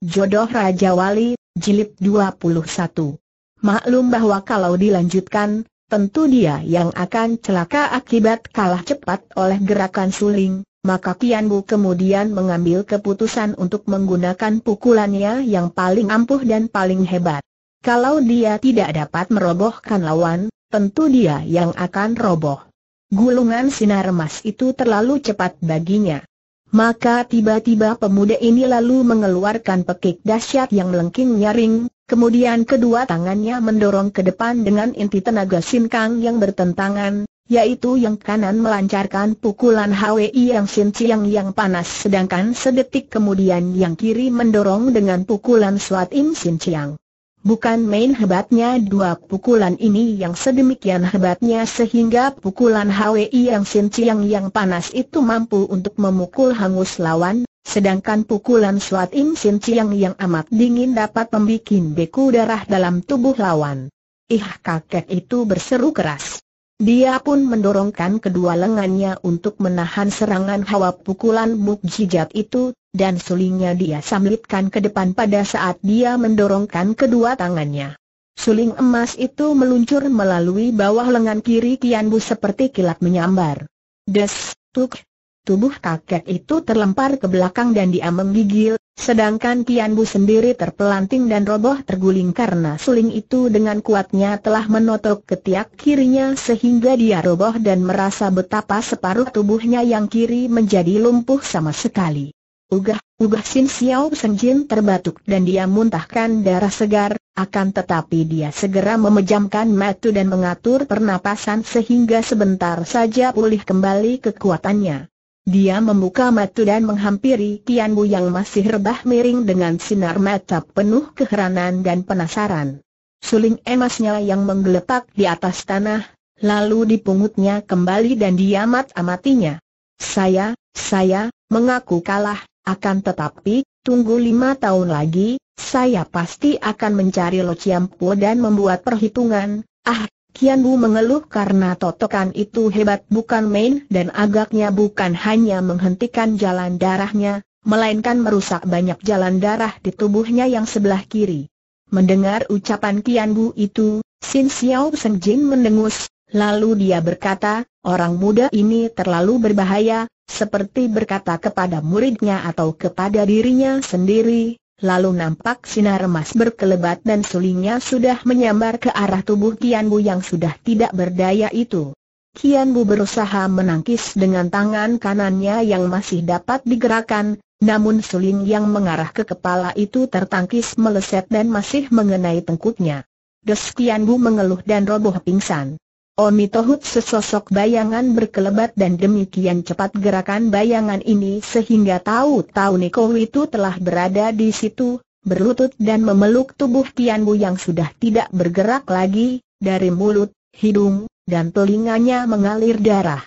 Jodoh Raja Wali, Jilid 21. Maklum bahwa kalau dilanjutkan, tentu dia yang akan celaka akibat kalah cepat oleh gerakan suling, maka Kian Bu kemudian mengambil keputusan untuk menggunakan pukulannya yang paling ampuh dan paling hebat. Kalau dia tidak dapat merobohkan lawan, tentu dia yang akan roboh. Gulungan sinar emas itu terlalu cepat baginya. Maka tiba-tiba pemuda ini lalu mengeluarkan pekik dahsyat yang melengking nyaring, kemudian kedua tangannya mendorong ke depan dengan inti tenaga sinkang yang bertentangan, yaitu yang kanan melancarkan pukulan HWI yang sinciang yang panas sedangkan sedetik kemudian yang kiri mendorong dengan pukulan Swat Im sinciang. Bukan main hebatnya dua pukulan ini yang sedemikian hebatnya sehingga pukulan HWI yang sinciang yang panas itu mampu untuk memukul hangus lawan, sedangkan pukulan Swat Im sinciang yang amat dingin dapat membuat beku darah dalam tubuh lawan. Ih kakek itu berseru keras. Dia pun mendorongkan kedua lengannya untuk menahan serangan hawa pukulan mukjizat itu, dan sulingnya dia samlitkan ke depan pada saat dia mendorongkan kedua tangannya. Suling emas itu meluncur melalui bawah lengan kiri Kian Bu seperti kilat menyambar. Des, tuk, tubuh kakek itu terlempar ke belakang dan dia menggigil, sedangkan Kian Bu sendiri terpelanting dan roboh terguling karena suling itu dengan kuatnya telah menotok ketiak kirinya sehingga dia roboh dan merasa betapa separuh tubuhnya yang kiri menjadi lumpuh sama sekali. Ugah, ugah Sin Xiao Senjin terbatuk dan dia muntahkan darah segar, akan tetapi dia segera memejamkan mata dan mengatur pernapasan sehingga sebentar saja pulih kembali kekuatannya. Dia membuka mata dan menghampiri Tian Bu yang masih rebah miring dengan sinar mata penuh keheranan dan penasaran. Suling emasnya yang menggeletak di atas tanah, lalu dipungutnya kembali dan diamat-amatinya. Saya, saya, mengaku kalah, akan tetapi, tunggu lima tahun lagi, saya pasti akan mencari Lo Po dan membuat perhitungan. Ah, Kian Bu mengeluh karena totokan itu hebat bukan main dan agaknya bukan hanya menghentikan jalan darahnya, melainkan merusak banyak jalan darah di tubuhnya yang sebelah kiri. Mendengar ucapan Kian Bu itu, Sin Xiao Seng Jin mendengus, lalu dia berkata, orang muda ini terlalu berbahaya, seperti berkata kepada muridnya atau kepada dirinya sendiri, lalu nampak sinar emas berkelebat dan sulingnya sudah menyambar ke arah tubuh Kian Bu yang sudah tidak berdaya itu. Kian Bu berusaha menangkis dengan tangan kanannya yang masih dapat digerakkan, namun suling yang mengarah ke kepala itu tertangkis meleset dan masih mengenai tengkuknya. Des Kian Bu mengeluh dan roboh pingsan. Omi Tohut sesosok bayangan berkelebat dan demikian cepat gerakan bayangan ini sehingga tahu-tahu Niko itu telah berada di situ, berlutut dan memeluk tubuh Tian Bu yang sudah tidak bergerak lagi, dari mulut, hidung, dan telinganya mengalir darah.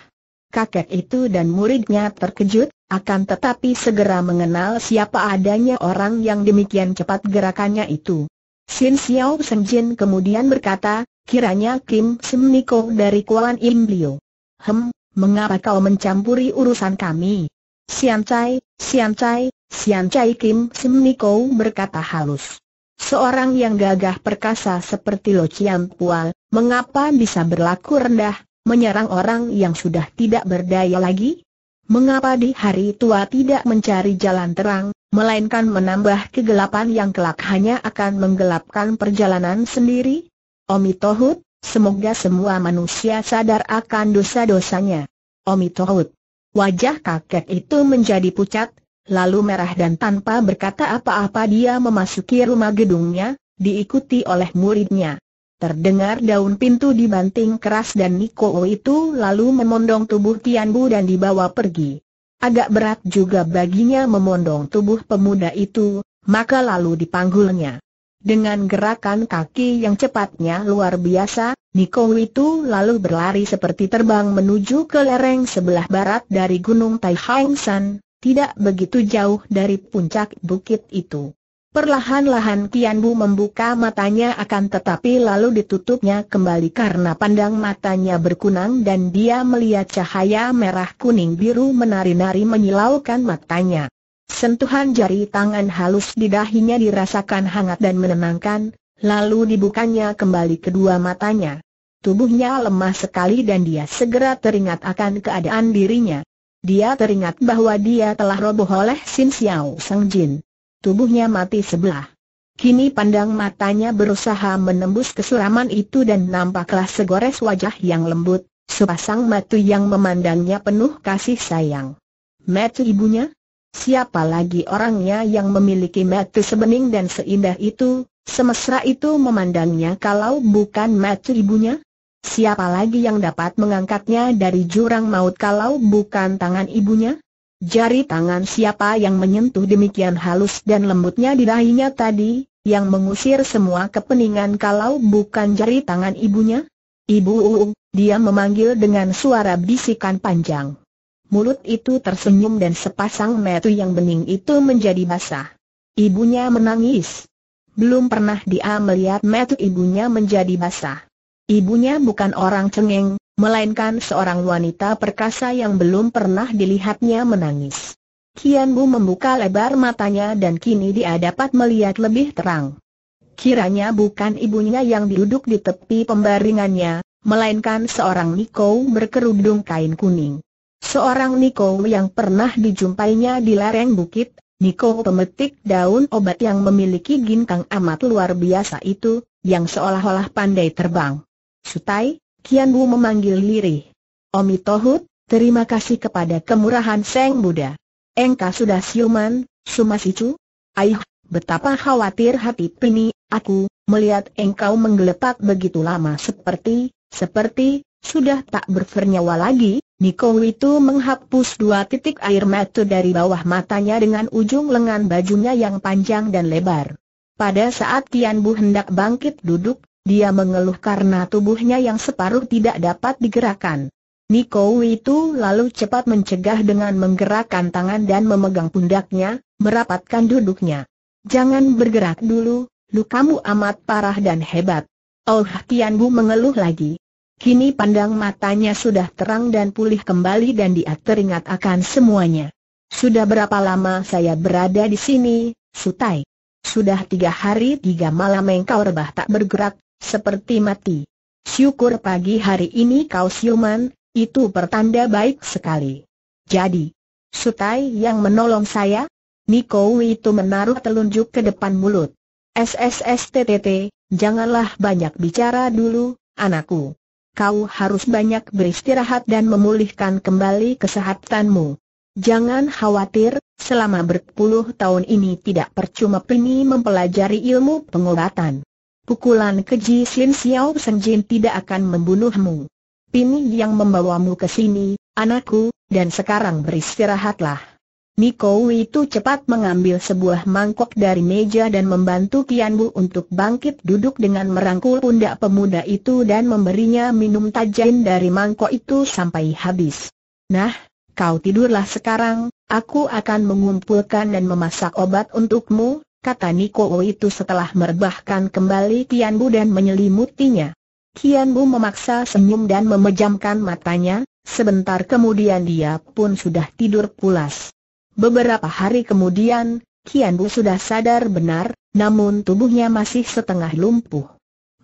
Kakek itu dan muridnya terkejut, akan tetapi segera mengenal siapa adanya orang yang demikian cepat gerakannya itu. Sin Xiao Senjin kemudian berkata, Kiranya Kim Sim Niko dari Kuala Im Liu. Hem, mengapa kau mencampuri urusan kami? Sian Chai, Sian Chai, Sian Chai Kim Sim Niko berkata halus. Seorang yang gagah perkasa seperti Lo Chiam Pual, mengapa bisa berlaku rendah, menyerang orang yang sudah tidak berdaya lagi? Mengapa di hari tua tidak mencari jalan terang, melainkan menambah kegelapan yang kelak hanya akan menggelapkan perjalanan sendiri? Omi Tohut, semoga semua manusia sadar akan dosa-dosanya. Omi Tohut. Wajah kakek itu menjadi pucat, lalu merah dan tanpa berkata apa-apa dia memasuki rumah gedungnya, diikuti oleh muridnya. Terdengar daun pintu dibanting keras dan Niko itu lalu memondong tubuh Tian Bu dan dibawa pergi. Agak berat juga baginya memondong tubuh pemuda itu, maka lalu dipanggulnya. Dengan gerakan kaki yang cepatnya luar biasa, Niko itu lalu berlari seperti terbang menuju ke lereng sebelah barat dari Gunung Tai Hang tidak begitu jauh dari puncak bukit itu. Perlahan-lahan Kian Bu membuka matanya akan tetapi lalu ditutupnya kembali karena pandang matanya berkunang dan dia melihat cahaya merah kuning biru menari-nari menyilaukan matanya. Sentuhan jari tangan halus di dahinya dirasakan hangat dan menenangkan, lalu dibukanya kembali kedua matanya. Tubuhnya lemah sekali dan dia segera teringat akan keadaan dirinya. Dia teringat bahwa dia telah roboh oleh Sin Xiao Sang Jin. Tubuhnya mati sebelah. Kini pandang matanya berusaha menembus kesuraman itu dan nampaklah segores wajah yang lembut, sepasang mata yang memandangnya penuh kasih sayang. Mata ibunya? Siapa lagi orangnya yang memiliki mata sebening dan seindah itu, semesra itu memandangnya kalau bukan mata ibunya? Siapa lagi yang dapat mengangkatnya dari jurang maut kalau bukan tangan ibunya? Jari tangan siapa yang menyentuh demikian halus dan lembutnya di dahinya tadi, yang mengusir semua kepeningan kalau bukan jari tangan ibunya? Ibu, dia memanggil dengan suara bisikan panjang. Mulut itu tersenyum dan sepasang metu yang bening itu menjadi basah. Ibunya menangis. Belum pernah dia melihat metu ibunya menjadi basah. Ibunya bukan orang cengeng, melainkan seorang wanita perkasa yang belum pernah dilihatnya menangis. Kian Bu membuka lebar matanya dan kini dia dapat melihat lebih terang. Kiranya bukan ibunya yang duduk di tepi pembaringannya, melainkan seorang Niko berkerudung kain kuning. Seorang Niko yang pernah dijumpainya di lereng bukit, Niko pemetik daun obat yang memiliki ginkang amat luar biasa itu, yang seolah-olah pandai terbang. Sutai, Kian Wu memanggil lirih. Omi Tohut, terima kasih kepada kemurahan Seng Buddha. Engkau sudah siuman, Sumasicu? Aih, betapa khawatir hati Pini, aku, melihat engkau menggelepak begitu lama seperti, seperti, sudah tak bernyawa lagi, Niko itu menghapus dua titik air mata dari bawah matanya dengan ujung lengan bajunya yang panjang dan lebar. Pada saat Tian Bu hendak bangkit duduk, dia mengeluh karena tubuhnya yang separuh tidak dapat digerakkan. Niko itu lalu cepat mencegah dengan menggerakkan tangan dan memegang pundaknya, merapatkan duduknya. Jangan bergerak dulu, lukamu amat parah dan hebat. Oh Tian Bu mengeluh lagi. Kini pandang matanya sudah terang dan pulih kembali dan dia teringat akan semuanya. Sudah berapa lama saya berada di sini, Sutai? Sudah tiga hari tiga malam engkau rebah tak bergerak, seperti mati. Syukur pagi hari ini kau siuman, itu pertanda baik sekali. Jadi, Sutai yang menolong saya? Niko itu menaruh telunjuk ke depan mulut. SSSTTT, janganlah banyak bicara dulu, anakku kau harus banyak beristirahat dan memulihkan kembali kesehatanmu. Jangan khawatir, selama berpuluh tahun ini tidak percuma Pini mempelajari ilmu pengobatan. Pukulan keji Sin Xiao Senjin tidak akan membunuhmu. Pini yang membawamu ke sini, anakku, dan sekarang beristirahatlah. Niko itu cepat mengambil sebuah mangkok dari meja dan membantu Kian Bu untuk bangkit duduk dengan merangkul pundak pemuda itu dan memberinya minum tajain dari mangkok itu sampai habis. Nah, kau tidurlah sekarang, aku akan mengumpulkan dan memasak obat untukmu, kata Niko itu setelah merebahkan kembali Kian Bu dan menyelimutinya. Kian Bu memaksa senyum dan memejamkan matanya, sebentar kemudian dia pun sudah tidur pulas. Beberapa hari kemudian, Kian Bu sudah sadar benar, namun tubuhnya masih setengah lumpuh.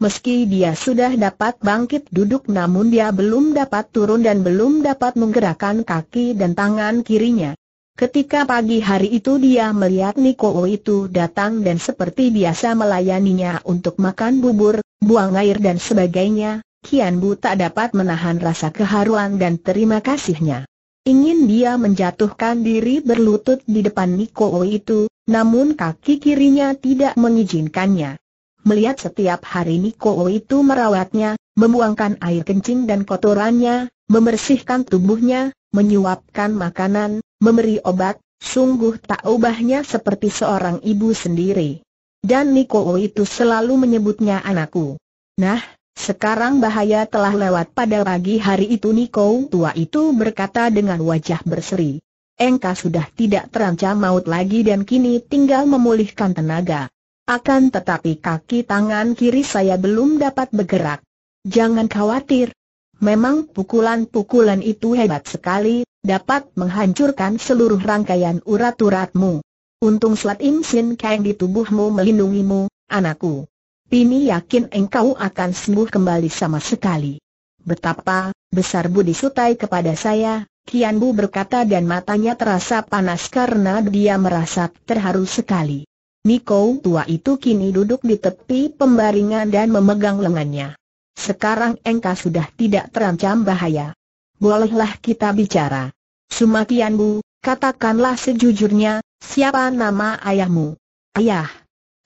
Meski dia sudah dapat bangkit duduk namun dia belum dapat turun dan belum dapat menggerakkan kaki dan tangan kirinya. Ketika pagi hari itu dia melihat Niko itu datang dan seperti biasa melayaninya untuk makan bubur, buang air dan sebagainya, Kian Bu tak dapat menahan rasa keharuan dan terima kasihnya. Ingin dia menjatuhkan diri berlutut di depan Niko itu, namun kaki kirinya tidak mengizinkannya. Melihat setiap hari Niko itu merawatnya, membuangkan air kencing dan kotorannya, membersihkan tubuhnya, menyuapkan makanan, memberi obat, sungguh tak ubahnya seperti seorang ibu sendiri. Dan Niko itu selalu menyebutnya anakku. Nah, sekarang bahaya telah lewat pada pagi hari itu Niko tua itu berkata dengan wajah berseri. Engkau sudah tidak terancam maut lagi dan kini tinggal memulihkan tenaga. Akan tetapi kaki tangan kiri saya belum dapat bergerak. Jangan khawatir. Memang pukulan-pukulan itu hebat sekali, dapat menghancurkan seluruh rangkaian urat-uratmu. Untung Suat Im Sin Kang di tubuhmu melindungimu, anakku. Pini yakin engkau akan sembuh kembali sama sekali. Betapa besar budi Sutai kepada saya, Kian Bu berkata dan matanya terasa panas karena dia merasa terharu sekali. Niko tua itu kini duduk di tepi pembaringan dan memegang lengannya. Sekarang engkau sudah tidak terancam bahaya. Bolehlah kita bicara. Sumakian Bu, katakanlah sejujurnya, siapa nama ayahmu? Ayah.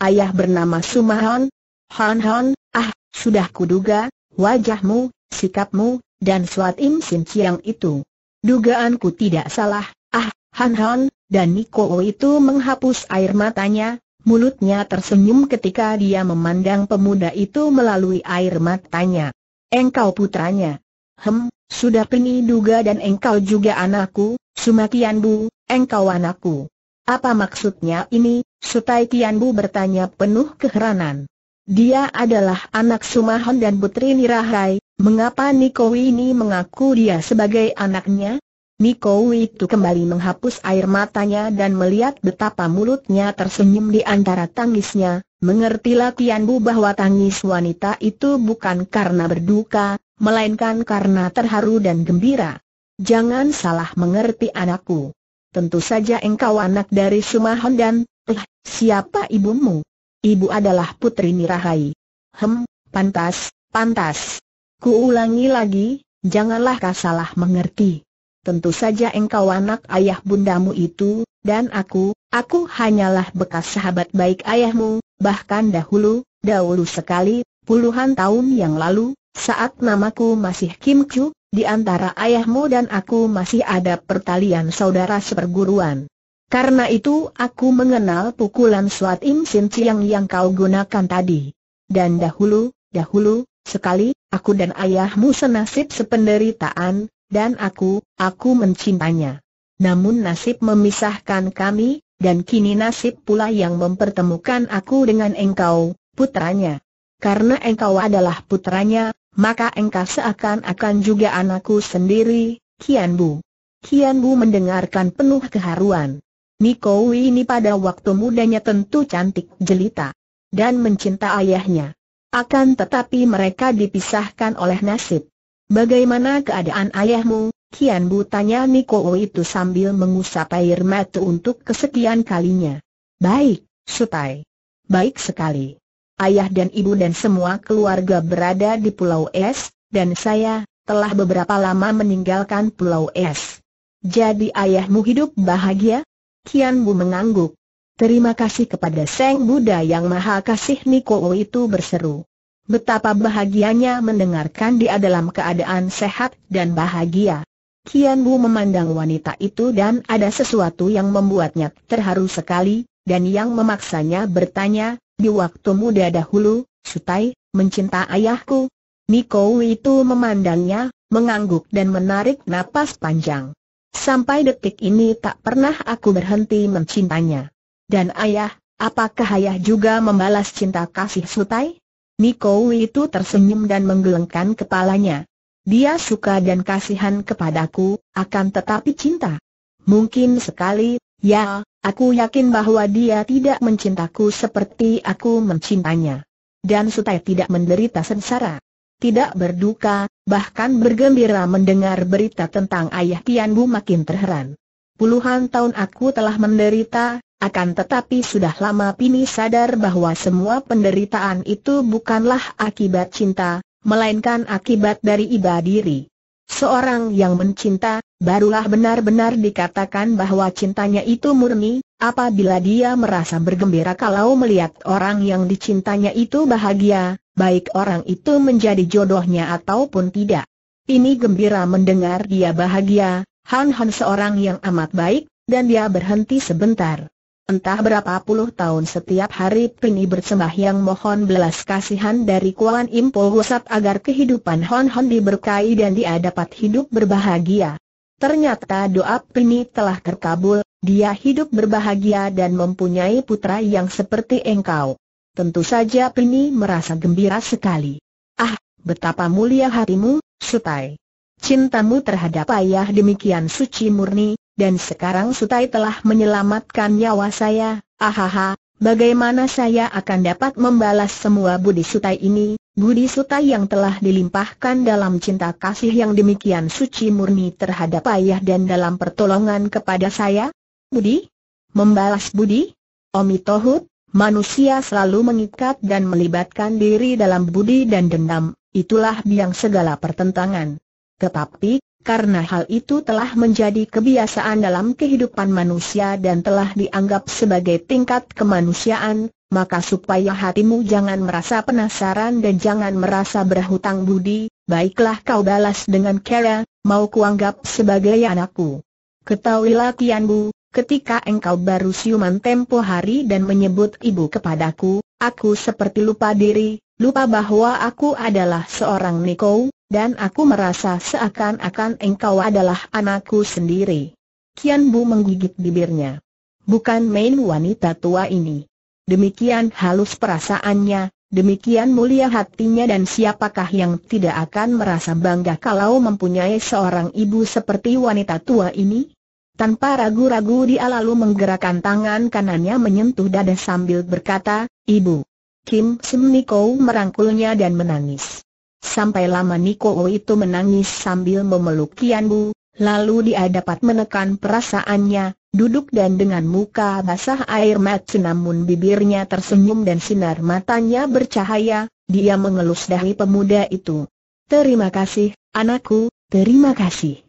Ayah bernama Sumahon, Han Han, ah, sudah kuduga, wajahmu, sikapmu, dan Suat Im Sin Chiang itu. Dugaanku tidak salah, ah, Han Han, dan Niko itu menghapus air matanya, mulutnya tersenyum ketika dia memandang pemuda itu melalui air matanya. Engkau putranya. Hem, sudah pengi duga dan engkau juga anakku, Sumakian Bu, engkau anakku. Apa maksudnya ini? Sutai Kian Bu bertanya penuh keheranan. Dia adalah anak Sumahon dan Putri Nirahai, mengapa Nikowi ini mengaku dia sebagai anaknya? Nikowi itu kembali menghapus air matanya dan melihat betapa mulutnya tersenyum di antara tangisnya, mengertilah Bu bahwa tangis wanita itu bukan karena berduka, melainkan karena terharu dan gembira. Jangan salah mengerti anakku. Tentu saja engkau anak dari Sumahon dan, eh, siapa ibumu? Ibu adalah putri Nirahai. Hem, pantas, pantas. Kuulangi lagi, janganlah kau salah mengerti. Tentu saja engkau anak ayah bundamu itu, dan aku, aku hanyalah bekas sahabat baik ayahmu, bahkan dahulu, dahulu sekali, puluhan tahun yang lalu, saat namaku masih Kim Chu, di antara ayahmu dan aku masih ada pertalian saudara seperguruan. Karena itu aku mengenal pukulan Suat Im Sin Chiang yang kau gunakan tadi. Dan dahulu, dahulu, sekali, aku dan ayahmu senasib sependeritaan, dan aku, aku mencintanya. Namun nasib memisahkan kami, dan kini nasib pula yang mempertemukan aku dengan engkau, putranya. Karena engkau adalah putranya, maka engkau seakan-akan juga anakku sendiri, Kian Bu. Kian Bu mendengarkan penuh keharuan. Niko ini pada waktu mudanya tentu cantik jelita dan mencinta ayahnya. Akan tetapi mereka dipisahkan oleh nasib. Bagaimana keadaan ayahmu? Kian Bu tanya itu sambil mengusap air mata untuk kesekian kalinya. Baik, Sutai. Baik sekali. Ayah dan ibu dan semua keluarga berada di Pulau Es, dan saya, telah beberapa lama meninggalkan Pulau Es. Jadi ayahmu hidup bahagia? Kian Bu mengangguk. Terima kasih kepada Seng Buddha yang Maha Kasih Niko itu berseru. Betapa bahagianya mendengarkan dia dalam keadaan sehat dan bahagia. Kian Bu memandang wanita itu dan ada sesuatu yang membuatnya terharu sekali, dan yang memaksanya bertanya, di waktu muda dahulu, Sutai, mencinta ayahku. Niko itu memandangnya, mengangguk dan menarik napas panjang. Sampai detik ini tak pernah aku berhenti mencintanya. Dan ayah, apakah ayah juga membalas cinta kasih Sutai? Niko itu tersenyum dan menggelengkan kepalanya. Dia suka dan kasihan kepadaku, akan tetapi cinta. Mungkin sekali, ya, aku yakin bahwa dia tidak mencintaku seperti aku mencintanya. Dan Sutai tidak menderita sengsara tidak berduka, bahkan bergembira mendengar berita tentang ayah Tian Bu makin terheran. Puluhan tahun aku telah menderita, akan tetapi sudah lama Pini sadar bahwa semua penderitaan itu bukanlah akibat cinta, melainkan akibat dari iba diri. Seorang yang mencinta, barulah benar-benar dikatakan bahwa cintanya itu murni, apabila dia merasa bergembira kalau melihat orang yang dicintanya itu bahagia, baik orang itu menjadi jodohnya ataupun tidak. Ini gembira mendengar dia bahagia, Han Han seorang yang amat baik, dan dia berhenti sebentar. Entah berapa puluh tahun setiap hari Pini bersembahyang mohon belas kasihan dari Kuan Im Po agar kehidupan Hon Hon diberkahi dan dia dapat hidup berbahagia. Ternyata doa Pini telah terkabul, dia hidup berbahagia dan mempunyai putra yang seperti engkau. Tentu saja Pini merasa gembira sekali. Ah, betapa mulia hatimu, Sutai. Cintamu terhadap ayah demikian suci murni, dan sekarang Sutai telah menyelamatkan nyawa saya, ahaha, bagaimana saya akan dapat membalas semua budi Sutai ini, budi Sutai yang telah dilimpahkan dalam cinta kasih yang demikian suci murni terhadap ayah dan dalam pertolongan kepada saya? Budi? Membalas budi? Omitohut, manusia selalu mengikat dan melibatkan diri dalam budi dan dendam, itulah biang segala pertentangan. Tetapi, karena hal itu telah menjadi kebiasaan dalam kehidupan manusia dan telah dianggap sebagai tingkat kemanusiaan, maka supaya hatimu jangan merasa penasaran dan jangan merasa berhutang budi, baiklah kau balas dengan cara, mau kuanggap sebagai anakku. Ketahuilah Tianbu, ketika engkau baru siuman tempo hari dan menyebut ibu kepadaku, aku seperti lupa diri, lupa bahwa aku adalah seorang Niko, dan aku merasa seakan-akan engkau adalah anakku sendiri. Kian Bu menggigit bibirnya. Bukan main wanita tua ini. Demikian halus perasaannya, demikian mulia hatinya dan siapakah yang tidak akan merasa bangga kalau mempunyai seorang ibu seperti wanita tua ini? Tanpa ragu-ragu dia lalu menggerakkan tangan kanannya menyentuh dada sambil berkata, Ibu. Kim Sim Niko merangkulnya dan menangis. Sampai lama Niko itu menangis sambil memeluk Kian Bu, lalu dia dapat menekan perasaannya, duduk dan dengan muka basah air mata namun bibirnya tersenyum dan sinar matanya bercahaya, dia mengelus dahi pemuda itu. Terima kasih, anakku, terima kasih.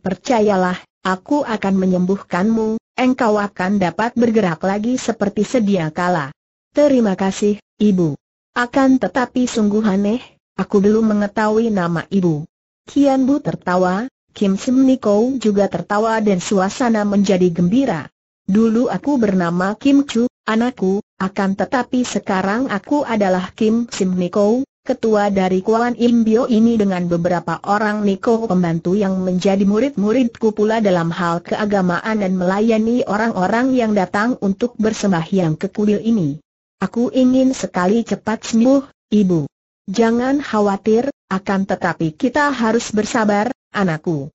Percayalah, aku akan menyembuhkanmu, engkau akan dapat bergerak lagi seperti sedia kala. Terima kasih, ibu. Akan tetapi sungguh aneh, Aku belum mengetahui nama ibu. Kian Bu tertawa, Kim Sim Niko juga tertawa dan suasana menjadi gembira. Dulu aku bernama Kim Chu, anakku, akan tetapi sekarang aku adalah Kim Sim Niko, ketua dari Kuan Im Bio ini dengan beberapa orang Niko pembantu yang menjadi murid-muridku pula dalam hal keagamaan dan melayani orang-orang yang datang untuk bersembahyang ke kuil ini. Aku ingin sekali cepat sembuh, ibu. Jangan khawatir, akan tetapi kita harus bersabar, anakku.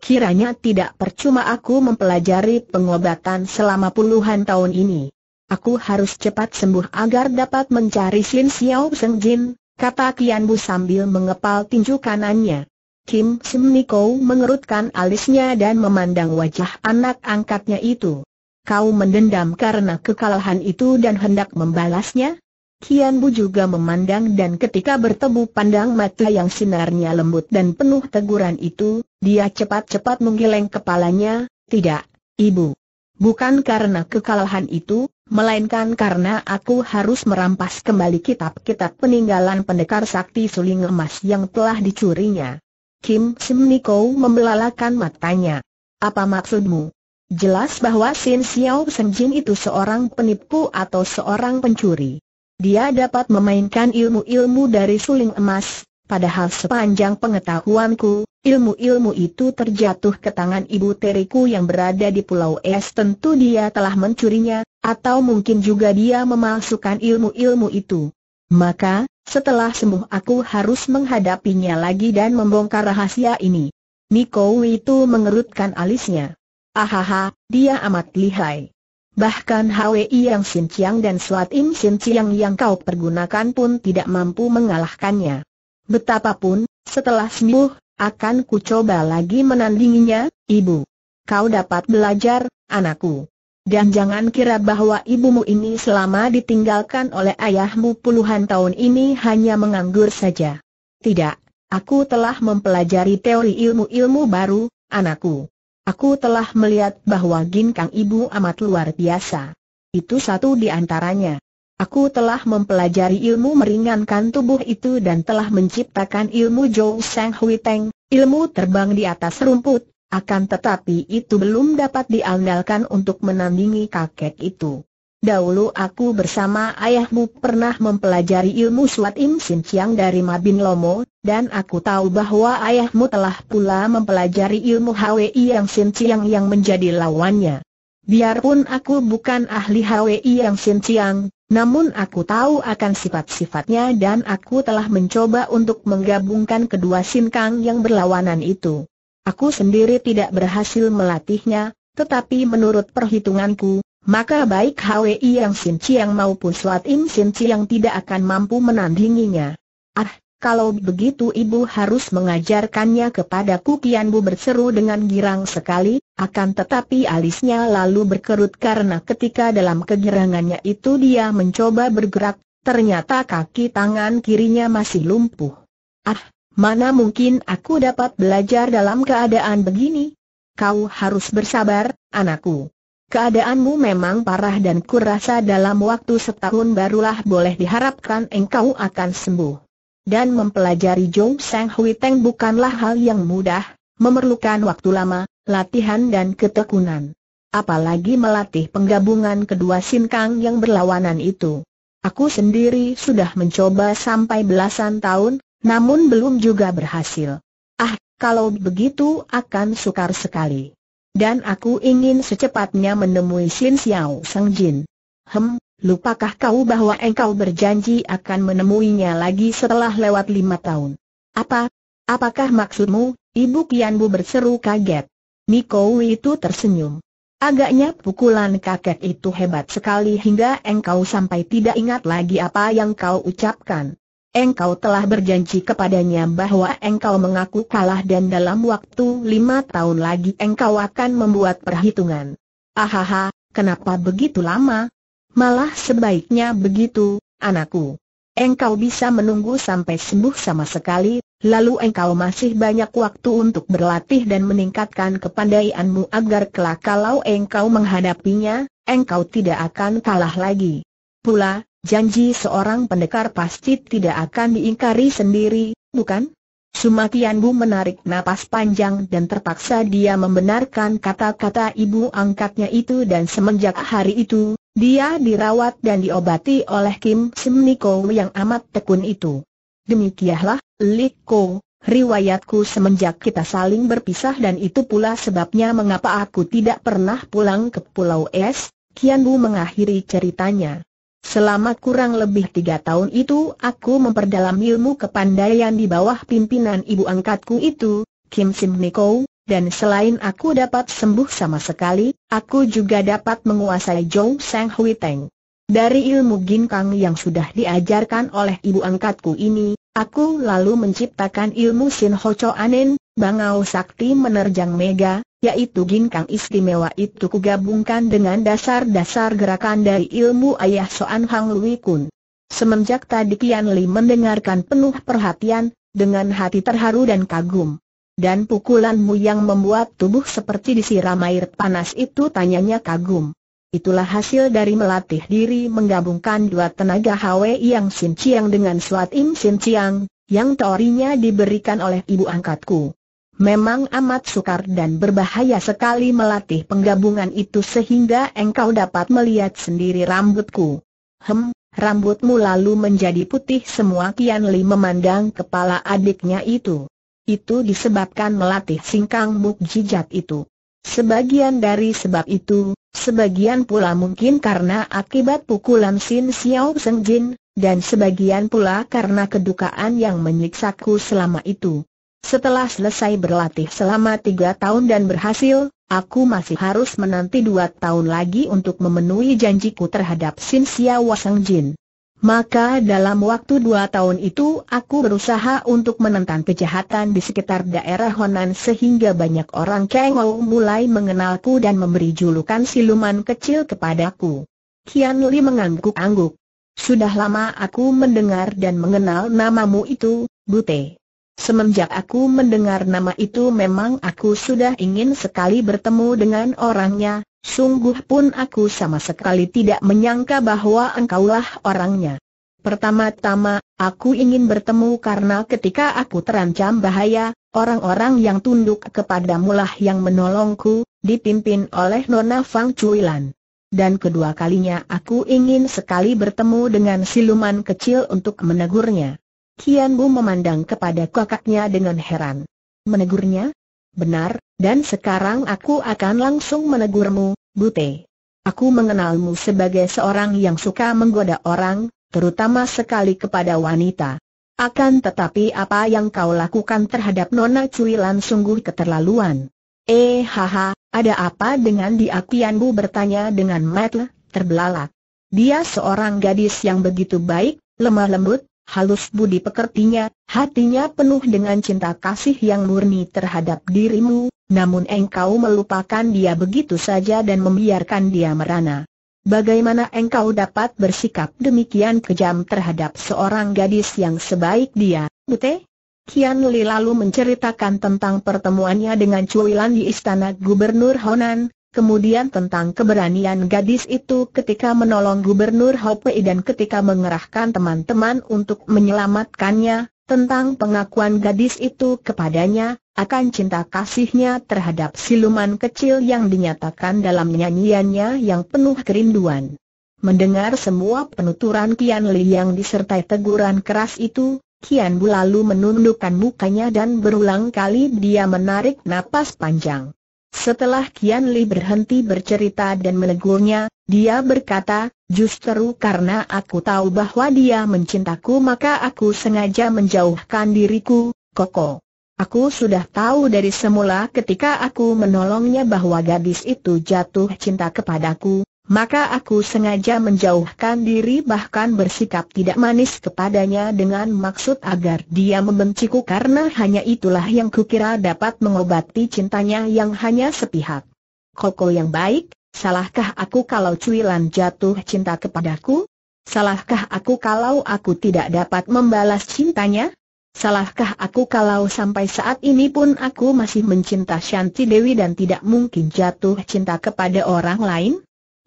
Kiranya tidak percuma aku mempelajari pengobatan selama puluhan tahun ini. Aku harus cepat sembuh agar dapat mencari Sin Xiao Seng Jin, kata Kian Bu sambil mengepal tinju kanannya. Kim Sim Niko mengerutkan alisnya dan memandang wajah anak angkatnya itu. Kau mendendam karena kekalahan itu dan hendak membalasnya? Kian Bu juga memandang dan ketika bertemu pandang mata yang sinarnya lembut dan penuh teguran itu, dia cepat-cepat menggeleng kepalanya, tidak, Ibu. Bukan karena kekalahan itu, melainkan karena aku harus merampas kembali kitab-kitab peninggalan pendekar sakti suling emas yang telah dicurinya. Kim Sim Niko membelalakan matanya. Apa maksudmu? Jelas bahwa Sin Xiao Seng Jin itu seorang penipu atau seorang pencuri. Dia dapat memainkan ilmu-ilmu dari suling emas, padahal sepanjang pengetahuanku, ilmu-ilmu itu terjatuh ke tangan ibu teriku yang berada di Pulau Es tentu dia telah mencurinya, atau mungkin juga dia memalsukan ilmu-ilmu itu. Maka, setelah sembuh aku harus menghadapinya lagi dan membongkar rahasia ini. Niko itu mengerutkan alisnya. Ahaha, dia amat lihai. Bahkan HWI yang Sin Chiang dan Suat Im Sin Chiang yang kau pergunakan pun tidak mampu mengalahkannya. Betapapun, setelah sembuh, akan ku coba lagi menandinginya, ibu. Kau dapat belajar, anakku. Dan jangan kira bahwa ibumu ini selama ditinggalkan oleh ayahmu puluhan tahun ini hanya menganggur saja. Tidak, aku telah mempelajari teori ilmu-ilmu baru, anakku. Aku telah melihat bahwa ginkang ibu amat luar biasa. Itu satu di antaranya. Aku telah mempelajari ilmu meringankan tubuh itu dan telah menciptakan ilmu Zhou Sang Hui Teng, ilmu terbang di atas rumput, akan tetapi itu belum dapat diandalkan untuk menandingi kakek itu. Dahulu aku bersama ayahmu pernah mempelajari ilmu Suat Im Sin Chiang dari Mabin Lomo, dan aku tahu bahwa ayahmu telah pula mempelajari ilmu HWI yang Sin Chiang yang menjadi lawannya. Biarpun aku bukan ahli HWI yang sinciang, namun aku tahu akan sifat-sifatnya dan aku telah mencoba untuk menggabungkan kedua sinkang yang berlawanan itu. Aku sendiri tidak berhasil melatihnya, tetapi menurut perhitunganku, maka baik HWI yang sinciang maupun Swat Im sinciang tidak akan mampu menandinginya. Ah, kalau begitu ibu harus mengajarkannya kepadaku Kian berseru dengan girang sekali, akan tetapi alisnya lalu berkerut karena ketika dalam kegirangannya itu dia mencoba bergerak, ternyata kaki tangan kirinya masih lumpuh. Ah, mana mungkin aku dapat belajar dalam keadaan begini? Kau harus bersabar, anakku. Keadaanmu memang parah dan kurasa dalam waktu setahun barulah boleh diharapkan engkau akan sembuh dan mempelajari Jong Sang Hui Teng bukanlah hal yang mudah, memerlukan waktu lama, latihan dan ketekunan. Apalagi melatih penggabungan kedua sinkang yang berlawanan itu. Aku sendiri sudah mencoba sampai belasan tahun, namun belum juga berhasil. Ah, kalau begitu akan sukar sekali. Dan aku ingin secepatnya menemui Sin Xiao Sang Jin. Hem, Lupakah kau bahwa engkau berjanji akan menemuinya lagi setelah lewat lima tahun? Apa? Apakah maksudmu? Ibu Kianbu berseru kaget. Niko itu tersenyum. Agaknya pukulan kakek itu hebat sekali hingga engkau sampai tidak ingat lagi apa yang kau ucapkan. Engkau telah berjanji kepadanya bahwa engkau mengaku kalah dan dalam waktu lima tahun lagi engkau akan membuat perhitungan. Ahaha, kenapa begitu lama? Malah sebaiknya begitu, anakku. Engkau bisa menunggu sampai sembuh sama sekali, lalu engkau masih banyak waktu untuk berlatih dan meningkatkan kepandaianmu agar kelak kalau engkau menghadapinya, engkau tidak akan kalah lagi. Pula, janji seorang pendekar pasti tidak akan diingkari sendiri, bukan? Sumakian Bu menarik napas panjang dan terpaksa dia membenarkan kata-kata ibu angkatnya itu dan semenjak hari itu, dia dirawat dan diobati oleh Kim Sim Niko yang amat tekun itu. Demikianlah, Liko, riwayatku semenjak kita saling berpisah dan itu pula sebabnya mengapa aku tidak pernah pulang ke Pulau Es, Kian Bu mengakhiri ceritanya. Selama kurang lebih tiga tahun itu aku memperdalam ilmu kepandaian di bawah pimpinan ibu angkatku itu, Kim Sim Niko, dan selain aku dapat sembuh sama sekali, aku juga dapat menguasai Zhou Sang Hui Teng. Dari ilmu ginkang yang sudah diajarkan oleh ibu angkatku ini, aku lalu menciptakan ilmu Sin Ho Cho Anen, Bangau Sakti menerjang Mega, yaitu ginkang istimewa itu kugabungkan dengan dasar-dasar gerakan dari ilmu ayah Soan Hang Lui Kun. Semenjak tadi Kian Li mendengarkan penuh perhatian, dengan hati terharu dan kagum dan pukulanmu yang membuat tubuh seperti disiram air panas itu tanyanya kagum. Itulah hasil dari melatih diri menggabungkan dua tenaga Hwi yang Sin Chiang dengan Swat Im Sin Chiang, yang teorinya diberikan oleh ibu angkatku. Memang amat sukar dan berbahaya sekali melatih penggabungan itu sehingga engkau dapat melihat sendiri rambutku. Hem, rambutmu lalu menjadi putih semua Kian Li memandang kepala adiknya itu. Itu disebabkan melatih singkang mukjizat itu. Sebagian dari sebab itu, sebagian pula mungkin karena akibat pukulan Sin Xiao Seng Jin, dan sebagian pula karena kedukaan yang menyiksaku selama itu. Setelah selesai berlatih selama tiga tahun dan berhasil, aku masih harus menanti dua tahun lagi untuk memenuhi janjiku terhadap Sin Xiao Seng Jin. Maka dalam waktu dua tahun itu aku berusaha untuk menentang kejahatan di sekitar daerah Honan sehingga banyak orang Kengou mulai mengenalku dan memberi julukan siluman kecil kepadaku. Kian Li mengangguk-angguk. Sudah lama aku mendengar dan mengenal namamu itu, Bute. Semenjak aku mendengar nama itu memang aku sudah ingin sekali bertemu dengan orangnya, Sungguh pun aku sama sekali tidak menyangka bahwa engkaulah orangnya. Pertama-tama, aku ingin bertemu karena ketika aku terancam bahaya, orang-orang yang tunduk kepadamu lah yang menolongku, dipimpin oleh Nona Fang Chuilan. Dan kedua kalinya aku ingin sekali bertemu dengan siluman kecil untuk menegurnya. Kian Bu memandang kepada kakaknya dengan heran. Menegurnya? Benar, dan sekarang aku akan langsung menegurmu, Bute. Aku mengenalmu sebagai seorang yang suka menggoda orang, terutama sekali kepada wanita. Akan tetapi apa yang kau lakukan terhadap Nona Cuilan sungguh keterlaluan. Eh haha, ada apa dengan dia Kianbu bertanya dengan mata terbelalak. Dia seorang gadis yang begitu baik, lemah lembut, halus budi pekertinya, hatinya penuh dengan cinta kasih yang murni terhadap dirimu, namun engkau melupakan dia begitu saja dan membiarkan dia merana. Bagaimana engkau dapat bersikap demikian kejam terhadap seorang gadis yang sebaik dia, Bute? Kian Li lalu menceritakan tentang pertemuannya dengan Cuilan di istana Gubernur Honan, kemudian tentang keberanian gadis itu ketika menolong Gubernur Hopei dan ketika mengerahkan teman-teman untuk menyelamatkannya, tentang pengakuan gadis itu kepadanya, akan cinta kasihnya terhadap siluman kecil yang dinyatakan dalam nyanyiannya yang penuh kerinduan. Mendengar semua penuturan Kian Li yang disertai teguran keras itu, Kian Bu lalu menundukkan mukanya dan berulang kali dia menarik napas panjang. Setelah Kian Li berhenti bercerita dan menegurnya, dia berkata, justru karena aku tahu bahwa dia mencintaku maka aku sengaja menjauhkan diriku, Koko. Aku sudah tahu dari semula ketika aku menolongnya bahwa gadis itu jatuh cinta kepadaku, maka aku sengaja menjauhkan diri bahkan bersikap tidak manis kepadanya dengan maksud agar dia membenciku karena hanya itulah yang kukira dapat mengobati cintanya yang hanya sepihak. Koko yang baik, salahkah aku kalau Cuilan jatuh cinta kepadaku? Salahkah aku kalau aku tidak dapat membalas cintanya? Salahkah aku kalau sampai saat ini pun aku masih mencinta Shanti Dewi dan tidak mungkin jatuh cinta kepada orang lain?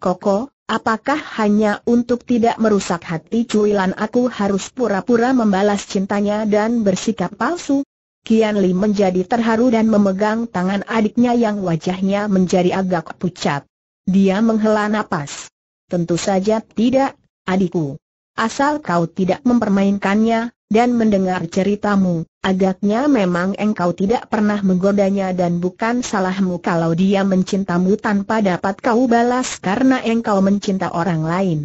Koko, apakah hanya untuk tidak merusak hati Cuilan aku harus pura-pura membalas cintanya dan bersikap palsu? Kian Li menjadi terharu dan memegang tangan adiknya yang wajahnya menjadi agak pucat. Dia menghela napas. Tentu saja tidak, adikku. Asal kau tidak mempermainkannya, dan mendengar ceritamu, agaknya memang engkau tidak pernah menggodanya dan bukan salahmu kalau dia mencintamu tanpa dapat kau balas karena engkau mencinta orang lain.